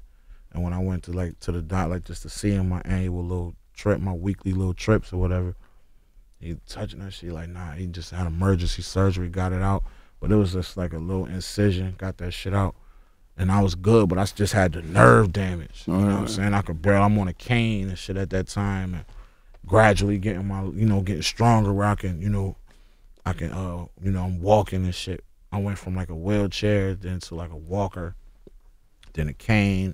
And when I went to like to the doc, like just to see him, my annual little trip, my weekly little trips or whatever, he touching that shit like nah. He just had emergency surgery, got it out, but it was just like a little incision, got that shit out, and I was good. But I just had the nerve damage. You know what I'm saying? I could barely. I'm on a cane and shit at that time, and gradually getting my you know getting stronger where I can you know I can uh you know I'm walking and shit. I went from like a wheelchair then to like a walker, then a cane,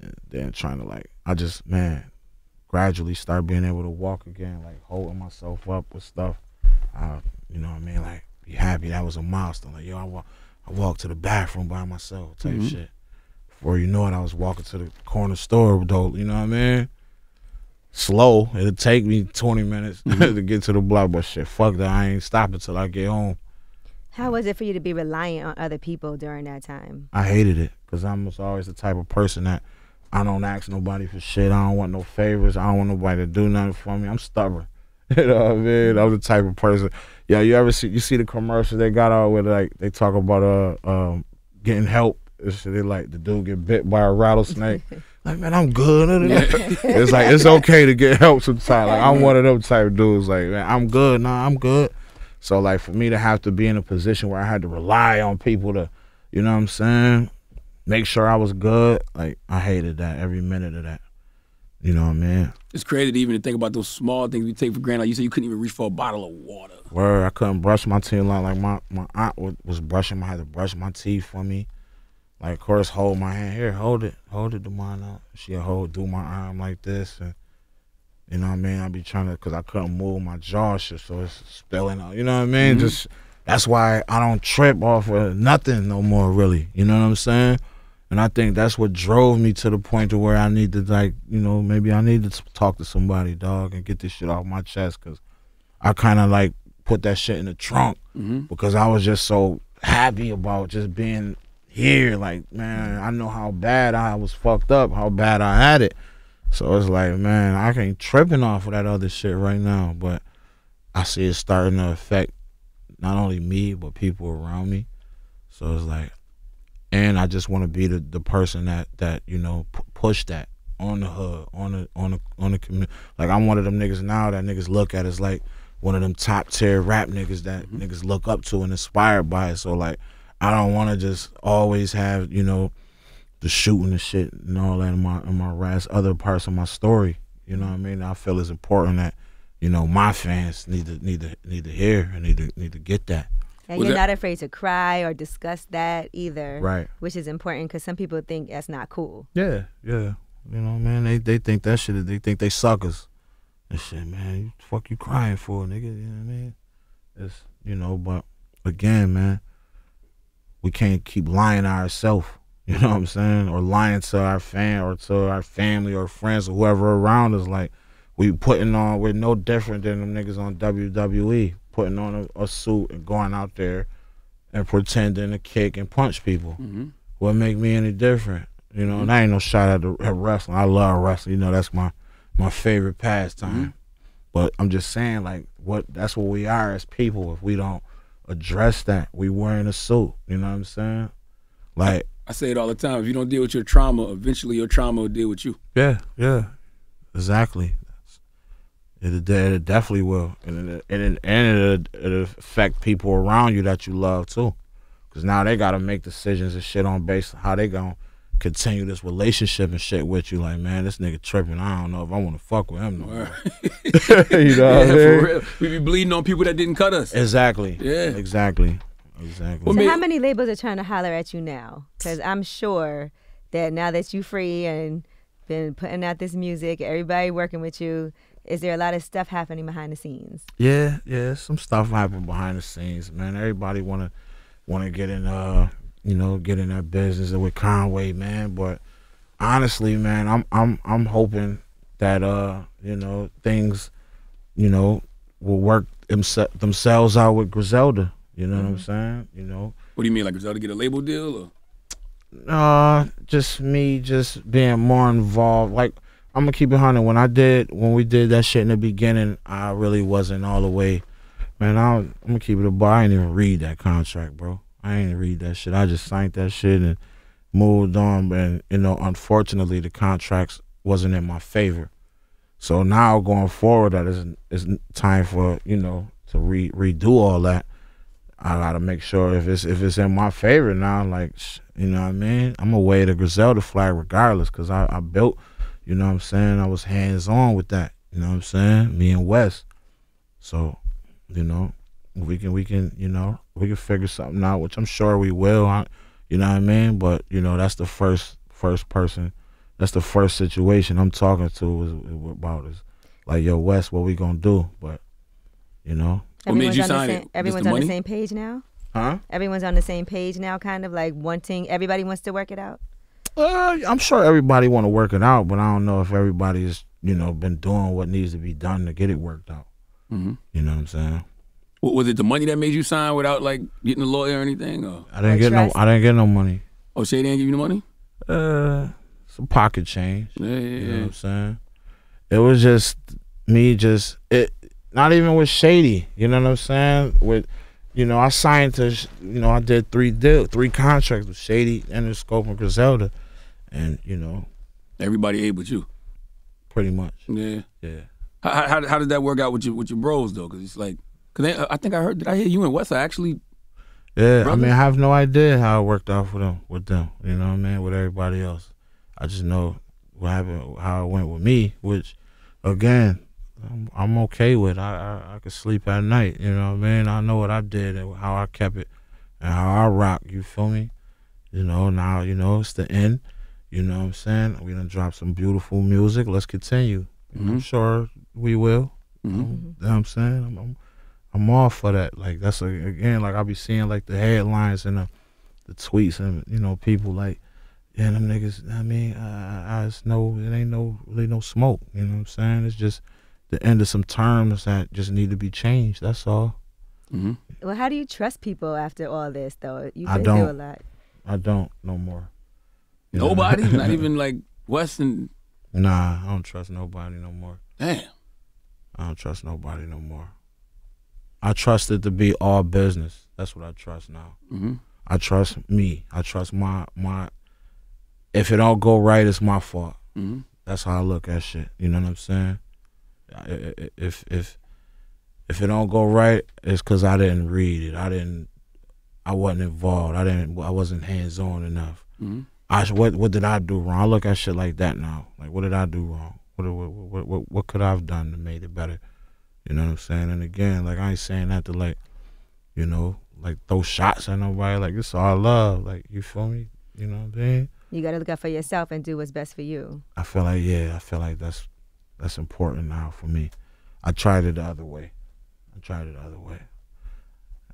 and then trying to like I just man gradually start being able to walk again, like holding myself up with stuff. I you know what I mean like be happy that was a milestone. Like yo I walk I walked to the bathroom by myself type Mhm. shit. Before you know it, I was walking to the corner store though. You know what I mean? Slow. It'll take me 20 minutes to get to the block, but shit, fuck that. I ain't stopping till I get home. How was it for you to be reliant on other people during that time? I hated it because I'm just always the type of person that I don't ask nobody for shit. I don't want no favors. I don't want nobody to do nothing for me. I'm stubborn. You know what I mean? I'm the type of person. Yeah, you ever see you see the commercials they got out with like they talk about uh um getting help. It's they like the dude get bit by a rattlesnake. like man, I'm good. it's like it's okay to get help sometimes. Like I'm one of them type of dudes. Like man, I'm good. Nah, I'm good. So like for me to have to be in a position where I had to rely on people to, you know what I'm saying, make sure I was good. Like I hated that every minute of that. You know what I mean? It's crazy to even think about those small things we take for granted. Like you said, you couldn't even reach for a bottle of water. Where I couldn't brush my teeth like like my my aunt was, was brushing. I had to brush my teeth for me. Like of course, hold my hand here, hold it, hold it, Demond out. She'll hold, do my arm like this, and you know what I mean. I be trying to, cause I couldn't move my jaw, shit, so it's spilling out. You know what I mean? Mhm. Just that's why I don't trip off of nothing no more, really. You know what I'm saying? And I think that's what drove me to the point to where I need to like, you know, maybe I need to talk to somebody, dog, and get this shit off my chest, cause I kind of like put that shit in the trunk Mm-hmm. because I was just so happy about just being here. Like, man, I know how bad I was fucked up, how bad I had it. So it's like, man, I ain't tripping off of that other shit right now. But I see it starting to affect not only me but people around me. So it's like, and I just want to be the, the person that that you know p- push that on the hood, on the on the on the community. Like I'm one of them niggas now that niggas look at as like one of them top tier rap niggas that mm-hmm. niggas look up to and inspired by. So like I don't want to just always have you know the shooting and shit and all that in my in my rats other parts of my story. You know what I mean? I feel it's important that you know my fans need to need to need to hear and need to need to get that And you're that- not afraid to cry or discuss that either, right. which is important because some people think that's not cool. Yeah, yeah. You know, man, they they think that shit. They think they suckers. And shit, man. You, fuck you crying for, nigga. You know what I mean? It's you know, but again, man, we can't keep lying to ourselves. You know what I'm saying? Or lying to our fan or to our family or friends or whoever around us. Like we putting on, we're no different than them niggas on WWE putting on a, a suit and going out there and pretending to kick and punch people Mm-hmm. what make me any different? You know, and I ain't no shot at, the, at wrestling. I love wrestling. You know, that's my my favorite pastime. But I'm just saying, like, what that's what we are as people. If we don't address that, we wearing a suit. You know what I'm saying? Like, I say it all the time. If you don't deal with your trauma, eventually your trauma will deal with you. yeah, yeah, exactly. It, it definitely will, and it, and it, and it, it affect people around you that you love too, because now they got to make decisions and shit on based on how they gonna continue this relationship and shit with you. Like, man, this nigga tripping. I don't know if I want to fuck with him no more. you know yeah, what I for real. We be bleeding on people that didn't cut us. Exactly. Yeah. Exactly. exactly. Well, So man- how many labels are trying to holler at you now? Because I'm sure that now that you free and been putting out this music, everybody working with you, is there a lot of stuff happening behind the scenes? Yeah, yeah, some stuff happened behind the scenes, man. Everybody wanna wanna get in uh you know, get in that business with Conway, man. But honestly, man, I'm I'm I'm hoping that uh, you know, things, you know, will work themse- themselves out with Griselda. You know what I'm saying? You know. What do you mean, like Griselda get a label deal? Or? Uh, just me, just being more involved. Like I'm gonna keep it hundred. When I did, when we did that shit in the beginning, I really wasn't all the way. Man, I, I'm gonna keep it a bar. I ain't even read that contract, bro. I ain't read that shit. I just signed that shit and moved on. And you know, unfortunately, the contracts wasn't in my favor. So now going forward, that is it's time for you know to re redo all that. I gotta make sure if it's if it's in my favor now, like you know what I mean. I'm gonna wave the Griselda flag regardless, cause I, I built, you know what I'm saying. I was hands on with that, you know what I'm saying. Me and Wes, so you know we can we can you know we can figure something out, which I'm sure we will. I, you know what I mean. But you know that's the first first person, that's the first situation I'm talking to is, is about is like yo Wes, what we gonna do? But you know, What made Everyone's you on the sign same, it? Everyone's the on the same page now. huh? Everyone's on the same page now, kind of like wanting. Everybody wants to work it out. Uh, I'm sure everybody want to work it out, but I don't know if everybody's you know been doing what needs to be done to get it worked out. Mm-hmm. You know what I'm saying? What, was it the money that made you sign without like getting a lawyer or anything? Or I didn't Or get trust. no. I didn't get no money. oh, Shay didn't give you the money? Uh, some pocket change. Yeah, yeah, You know yeah. what I'm saying? It was just me, just it. Not even with Shady. You know what I'm saying? With, you know, I signed to. You know, I did three deal, three contracts with Shady, Interscope, and Griselda, and you know, Everybody ate with you. pretty much, Yeah. yeah. How, how, how- did that work out with your with your bros though? Because it's like, because I think I heard. Did I hear you and Wes are actually? Yeah, I mean, I have no idea how it worked out for them, with them. You know what I mean? With everybody else, I just know what happened, how it went with me. Which, again, I'm, I'm okay with. I, I I could sleep at night. You know what I mean? I know what I did and how I kept it, and how I rock. You feel me? You know now. You know it's the end. You know what I'm saying? We're gonna drop some beautiful music. Let's continue. I'm Mhm. sure we will. Mhm. You know what I'm saying? I'm, I'm, I'm all for that. Like that's a, again, like I'll be seeing like the headlines and the, the tweets and you know people like, yeah, them niggas. I mean, I, I it's no, it ain't no really no smoke. You know what I'm saying? It's just the end of some terms that just need to be changed. That's all. hmm Well, how do you trust people after all this, though? You've I been through a don't. lot. I don't no more. Know? Nobody, not even like Wes and Nah, I don't trust nobody no more. damn. I don't trust nobody no more. I trust it to be all business. That's what I trust now. hmm I trust me. I trust my my. If it don't go right, it's my fault. hmm That's how I look at shit. You know what I'm saying? If if if it don't go right, it's because I didn't read it. I didn't. I wasn't involved. I didn't. I wasn't hands on enough. hmm I what what did I do wrong? I look at shit like that now. Like what did I do wrong? What what what what, what could I have done to make it better? You know what I'm saying? And again, like I ain't saying that to like, you know, like throw shots at nobody. Like it's all love. Like you feel me? You know what I'm saying? You got to look out for yourself and do what's best for you. I feel like yeah, I feel like that's that's important now for me. I tried it the other way. I tried it the other way.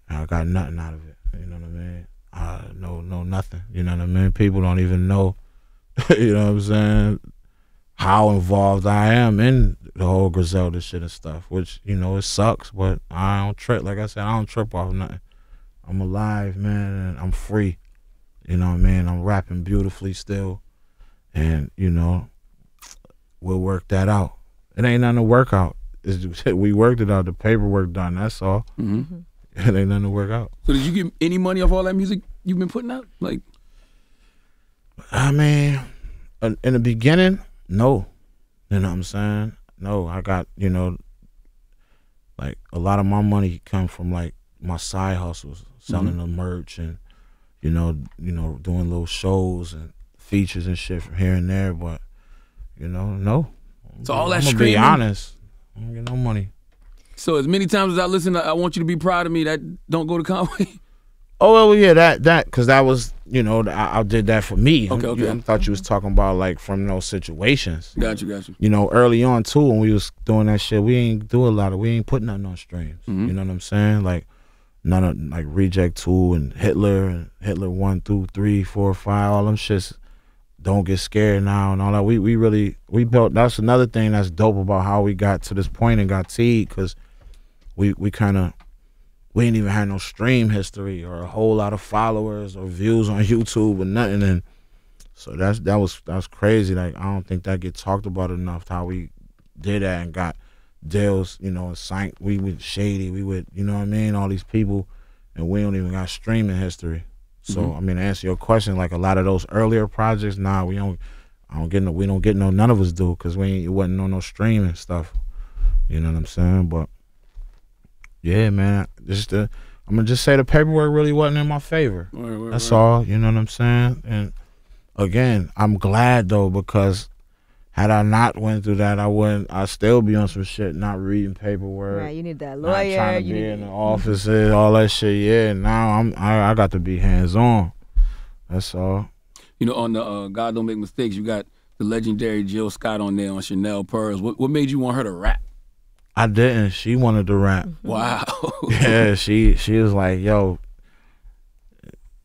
And I got nothing out of it. You know what I mean? I no no nothing. You know what I mean? People don't even know. you know what I'm saying? How involved I am in the whole Griselda shit and stuff. Which you know it sucks, but I don't trip. Like I said, I don't trip off nothing. I'm alive, man, and I'm free. You know what I mean? I'm rapping beautifully still, and you know we'll work that out. It ain't nothing to work out. It's, we worked it out. The paperwork done. That's all. hmm It ain't nothing to work out. So did you get any money off all that music you've been putting out? Like, I mean, in in the beginning, no. You know what I'm saying? No, I got you know, like a lot of my money come from like my side hustles, selling mm-hmm. the merch and you know, you know, doing little shows and features and shit from here and there. But you know, no. So all that I'm gonna be honest. I don't get no money. So as many times as I listen, I I want you to be proud of me. That don't go to Conway. Oh well, yeah, that that because that was you know I, I did that for me. Okay, okay. I thought you was talking about like from those situations. Got you, got you. You know, early on too, when we was doing that shit, we ain't do a lot of we ain't putting nothing on streams. Mhm. You know what I'm saying? Like none of like Reject Two and Hitler and Hitler One through three, four, five, all them shits. Don't get scared now and all that. We we really we built. That's another thing that's dope about how we got to this point and got teed because we we kind of we ain't even had no stream history or a whole lot of followers or views on YouTube or nothing. And so that's that was that was crazy. Like I don't think that get talked about enough. How we did that and got deals, you know, sank. We with Shady, we with you know what I mean, all these people, and we don't even got streaming history. So mm-hmm. I mean, to answer your question, like a lot of those earlier projects, nah, we don't. I don't get no. We don't get no. None of us do because we ain't, it wasn't on no streaming stuff. You know what I'm saying? But yeah, man, just the. I'm gonna just say the paperwork really wasn't in my favor. That's all. You know what I'm saying? And again, I'm glad though because had I not went through that, I wouldn't. I'd still be on some shit, not reading paperwork, Right, you need that not trying to You be need, in the offices, all that shit. Yeah, now I'm. I, I got to be hands on. That's all. You know, on the uh, God Don't Make Mistakes, you got the legendary Jill Scott on there on Chanel Pearls. What, what made you want her to rap? I didn't. She wanted to rap. Wow. yeah, she she was like, yo.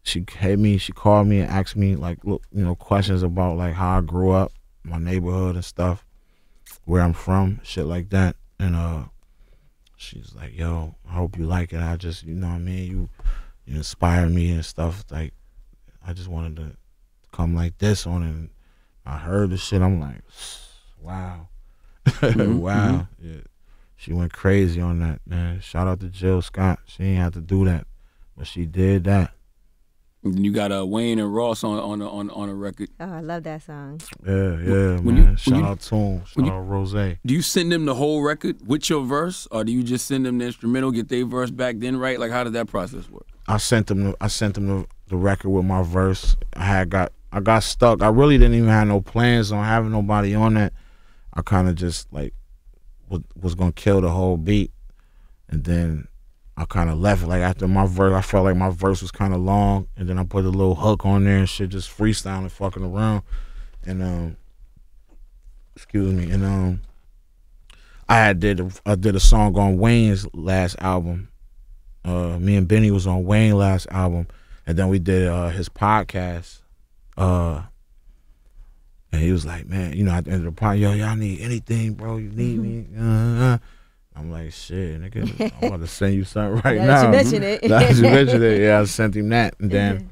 She hit me. She called me and asked me like, look, you know, questions about like how I grew up, my neighborhood and stuff, where I'm from, shit like that. And uh, she's like, yo, I hope you like it. I just, you know, what I mean, you, you inspire me and stuff. Like, I just wanted to come like this on it. And I heard the shit. I'm like, wow, wow. Yeah. She went crazy on that, man. Shout out to Jill Scott. She ain't have to do that, but she did that. And you got uh, Wayne and Ross on on on on a record. oh, I love that song. Yeah, yeah, when man. you- Shout you- out to him. Shout when you- out Ross. Do you send them the whole record with your verse, or do you just send them the instrumental, get their verse back, then write? Like, how did that process work? I sent them. The, I sent them the, the record with my verse. I had got. I got stuck. I really didn't even have no plans on having nobody on that. I kind of just like was, was gonna kill the whole beat, and then I kind of left it. Like after my verse, I felt like my verse was kind of long, and then I put a little hook on there and shit, just freestyling, fucking around, and um, excuse me, and um, I had did a, I did a song on Wayne's last album. Uh, me and Benny was on Wayne last album, and then we did uh his podcast. Uh, and he was like, "Man, you know, at the end of the podcast, yo, y'all need anything, bro? You need me?" Uh, I'm like, "Shit, nigga, I'm about to send you something right Now now." that you mention it. You mentioned it, yeah, I sent him that, and then,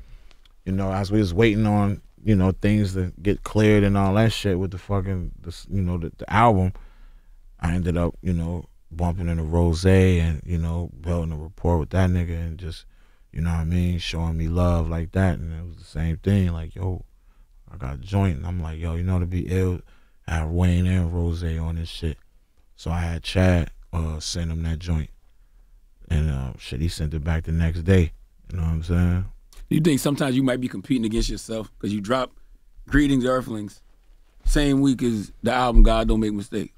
you know, as we was waiting on, you know, things to get cleared and all that shit with the fucking, the, you know, the, the album, I ended up, you know, bumping into Ross and you know, building a rapport with that nigga and just, you know what I mean, showing me love like that, and it was the same thing, like yo, I got a joint, and I'm like, yo, you know, to be ill, I have Wayne and Ross on this shit, so I had Chad uh send him that joint, and uh, shit, he sent it back the next day. You know what I'm saying? You think sometimes you might be competing against yourself because you drop "Greetings, Earthlings" same week as the album "God Don't Make Mistakes."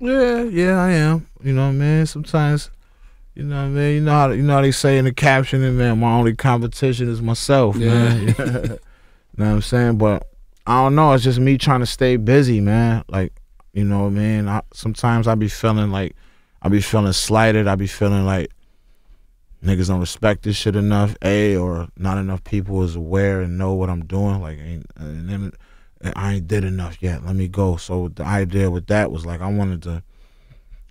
Yeah, yeah, I am. You know what I mean? Sometimes, you know what I mean? You know how you know how they say in the caption, and man, my only competition is myself, man. you know what I'm saying? But I don't know. It's just me trying to stay busy, man. Like, you know what I mean? I, sometimes I be feeling like I be feeling slighted. I be feeling like niggas don't respect this shit enough, a or not enough people is aware and know what I'm doing. Like, ain't, and then I ain't did enough yet. Let me go. So the idea with that was like I wanted to,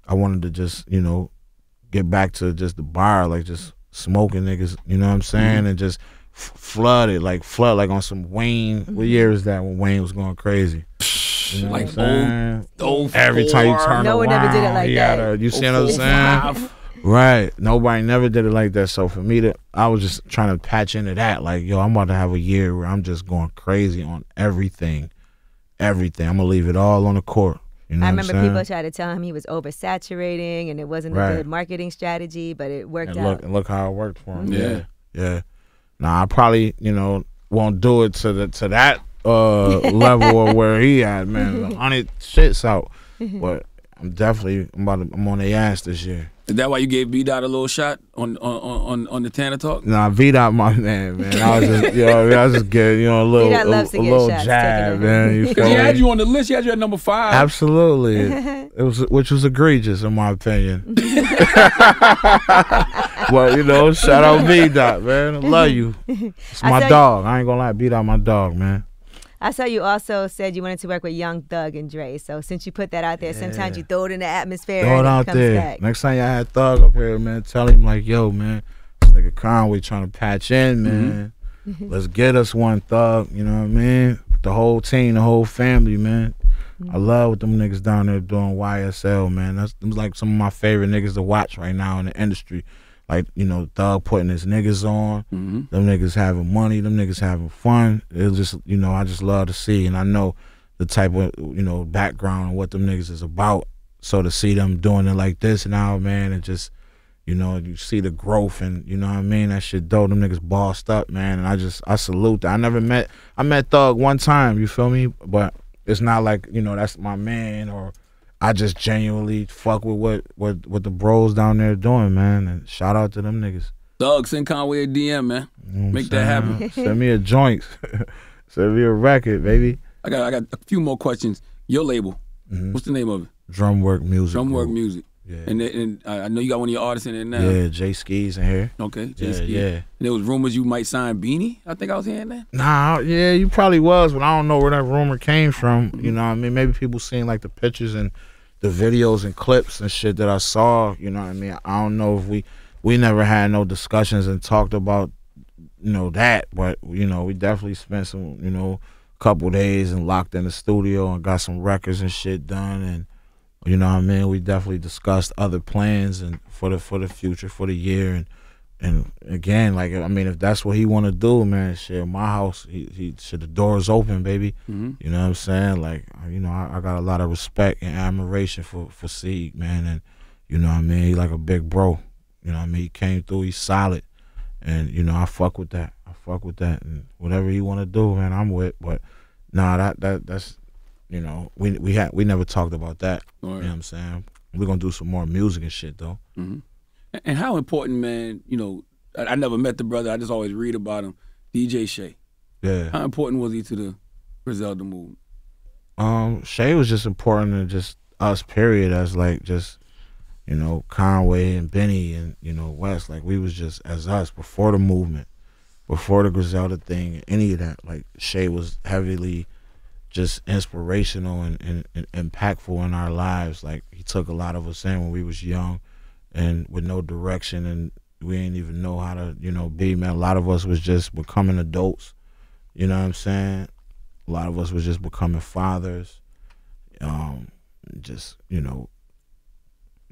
I wanted to just you know, get back to just the bar, like just smoking niggas. You know what I'm saying? Mm-hmm. And just f- flood it, like flood, like on some Wayne. What mm-hmm. year is that when Wayne was going crazy? You know Like what I'm saying? old Every time you turn No one around, ever did it like you that. gotta- you see what I'm saying? Right. Nobody never did it like that. So for me to, I was just trying to patch into that. Like, yo, I'm about to have a year where I'm just going crazy on everything, everything. I'm gonna leave it all on the court. You know I remember saying? people tried to tell him he was oversaturating and it wasn't Right. a good marketing strategy, but it worked and out. look, and look how it worked for him. Yeah. Yeah, yeah. Now I probably, you know, won't do it to the to that uh level of where he at, man. The hundred shits out, but I'm definitely I'm about to, I'm on the ass this year. Is that why you gave V Dot a little shot on on on, on the Tanner talk? Nah, V Dot my man, man. I was just, you know, I was just getting, you know, a little, a, a little shots jab, taken at man. You Because feel he had you on the list. He had you at number five. Absolutely, it was, which was egregious in my opinion. well, you know, shout out V Dot, man. I love you. It's my dog. I ain't gonna lie, beat out my dog, man. I saw you also said you wanted to work with Young Thug and Dre. So since you put that out there, sometimes you throw it in the atmosphere Throw it out comes there. back. Next time y'all had Thug up here, man, tell him like, yo, man, this nigga Conway trying to patch in, mm-hmm. man. Let's get us one Thug. You know what I mean? The whole team, the whole family, man. I mm-hmm. love what them niggas down there doing YSL, man. That's like some of my favorite niggas to watch right now in the industry. Like, you know, Thug putting his niggas on. Mm-hmm. Them niggas having money. Them niggas having fun. It's just, you know, I just love to see. And I know the type of, you know, background and what them niggas is about. So to see them doing it like this now, man, it just, you know, you see the growth and you know what I mean. That shit dope. Them niggas bossed up, man. And I just, I salute that. I never met, I met Thug one time. You feel me? But it's not like you know that's my man or I just genuinely fuck with what what what the bros down there doing, man. And shout out to them niggas. Thug, send Conway a DM, man. You know Make that happen. Send me a joint. Send me a record, baby. I got I got a few more questions. Your label, Mhm. what's the name of it? Drumwork music. Drumwork group. Music. Yeah. And, they- and I know you got one of your artists in there now. yeah, Jae Skeese in here. Okay. Yeah, Jay Ski. yeah. And there was rumors you might sign Beanie. I think I was hearing that. Nah, yeah, you probably was, but I don't know where that rumor came from. You know what I mean? Maybe people seen like the pictures and the videos and clips and shit that I saw. You know what I mean? I don't know if we we never had no discussions and talked about you know that, but you know we definitely spent some you know couple days and locked in the studio and got some records and shit done and you know what I mean? We definitely discussed other plans and for the for the future for the year and and again, like I mean, if that's what he want to do, man, shit, my house, he, he should the door is open, baby. Mhm. You know what I'm saying? Like, you know, I, I got a lot of respect and admiration for for Sieg, man, and you know what I mean. He like a big bro. You know what I mean? He came through. He's solid, and you know I fuck with that. I fuck with that, and whatever he want to do, man, I'm with. But nah, that that that's you know we we had we never talked about that. All You know what I'm saying? We're gonna do some more music and shit though. And how important, man, you know, I, I never met the brother. I just always read about him. DJ Shay. Yeah. How important was he to the Griselda movement? Um, Shay was just important to just us, period, as like just, you know, Conway and Benny and, you know, West. Like we was just as us before the movement, before the Griselda thing, any of that. Like Shay was heavily just inspirational and, and, and impactful in our lives. Like he took a lot of us in when we was young and with no direction and we didn't even know how to, you know, be, man. A lot of us was just becoming adults. You know what I'm saying? A lot of us was just becoming fathers. Um, just you know,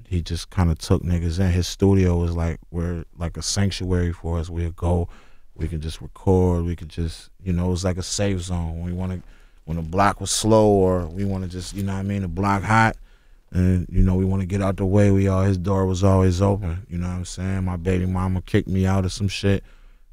he just kind of took niggas in. His studio was like we're like a sanctuary for us. We'd go, we could just record. We could just you know, it was like a safe zone. We want to, when the block was slow or we want to just you know what I mean, the block hot. And you know we want to get out the way. We all his door was always open. You know what I'm saying. My baby mama kicked me out of some shit.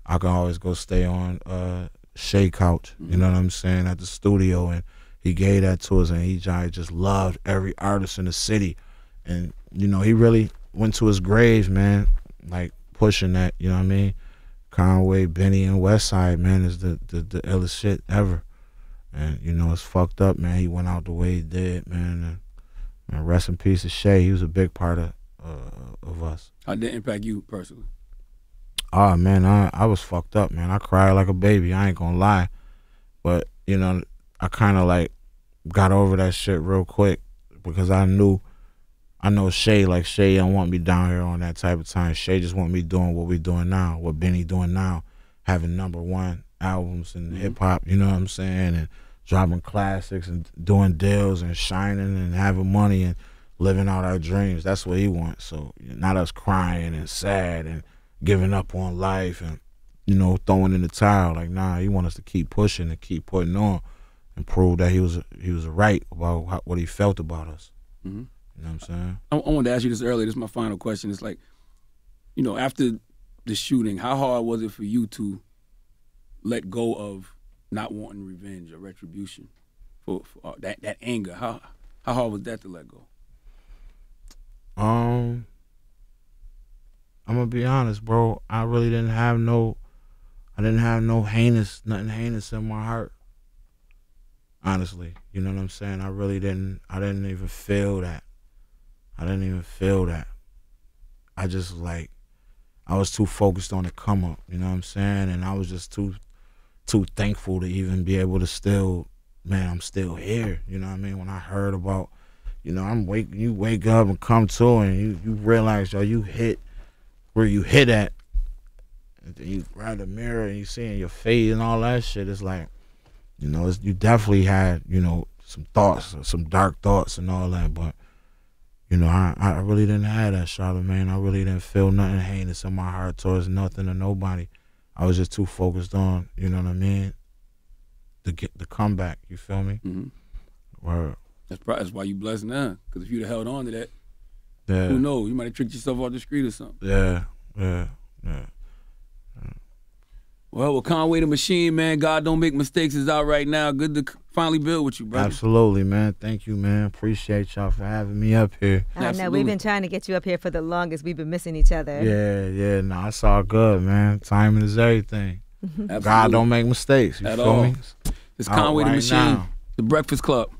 I can always go stay on uh Shay couch. You know what I'm saying at the studio, and he gave that to us, and he just loved every artist in the city, and you know he really went to his grave, man, like pushing that. You know what I mean? Conway, Benny, and Westside, man, is the the, the illest shit ever, and you know it's fucked up, man. He went out the way he did, man. And, and rest in peace to Shay. He was a big part of uh, of us. How did it impact you personally? Oh man, I I was fucked up, man. I cried like a baby. I ain't gonna lie, but you know, I kind of like got over that shit real quick because I knew, I know Shay like Shay don't want me down here on that type of time. Shay just want me doing what we doing now, what Benny doing now, having number one albums in hip hop. You know what I'm saying? And dropping classics and doing deals and shining and having money and living out our dreams. That's what he wants. So not us crying and sad and giving up on life and you know throwing in the towel. Like nah, he wants us to keep pushing and keep putting on and prove that he was he was right about how, what he felt about us. Mhm. You know what I'm saying? I, I wanted to ask you this earlier. This is my final question. It's like, you know, after the shooting, how hard was it for you to let go of not wanting revenge or retribution for, for uh, that that anger? How how hard was that to let go? Um, I'm gonna be honest, bro. I really didn't have no, I didn't have no heinous, nothing heinous in my heart. Honestly, you know what I'm saying. I really didn't. I didn't even feel that. I didn't even feel that. I just like, I was too focused on the come up. You know what I'm saying, and I was just too too thankful to even be able to still, man, I'm still here. You know what I mean. When I heard about you know, I'm wake you wake up and come to and you you realize yo you hit where you hit at. You grab the mirror and you seeing your face and all that shit. It's like, you know, you definitely had you know some thoughts, some dark thoughts and all that, but. You know, I, I really didn't have that, Charlamagne. I really didn't feel nothing heinous in my heart towards nothing or nobody. I was just too focused on, you know what I mean, the get the comeback. You feel me? Mhm. Word. That's probably that's why you blessed now. Because if you'd have held on to that, Yeah. who knows? You might have tricked yourself off the street or something. Yeah, yeah, yeah. Well, with Conway the Machine, man, God don't make mistakes is out right now. Good to finally build with you, brother. Absolutely, man. Thank you, man. Appreciate y'all for having me up here. I know we've been trying to get you up here for the longest. We've been missing each other. Yeah, yeah. No, it's all good, man. Timing is everything. God don't make mistakes. You At feel all. me? It's Out Conway the Machine, now. The Breakfast Club.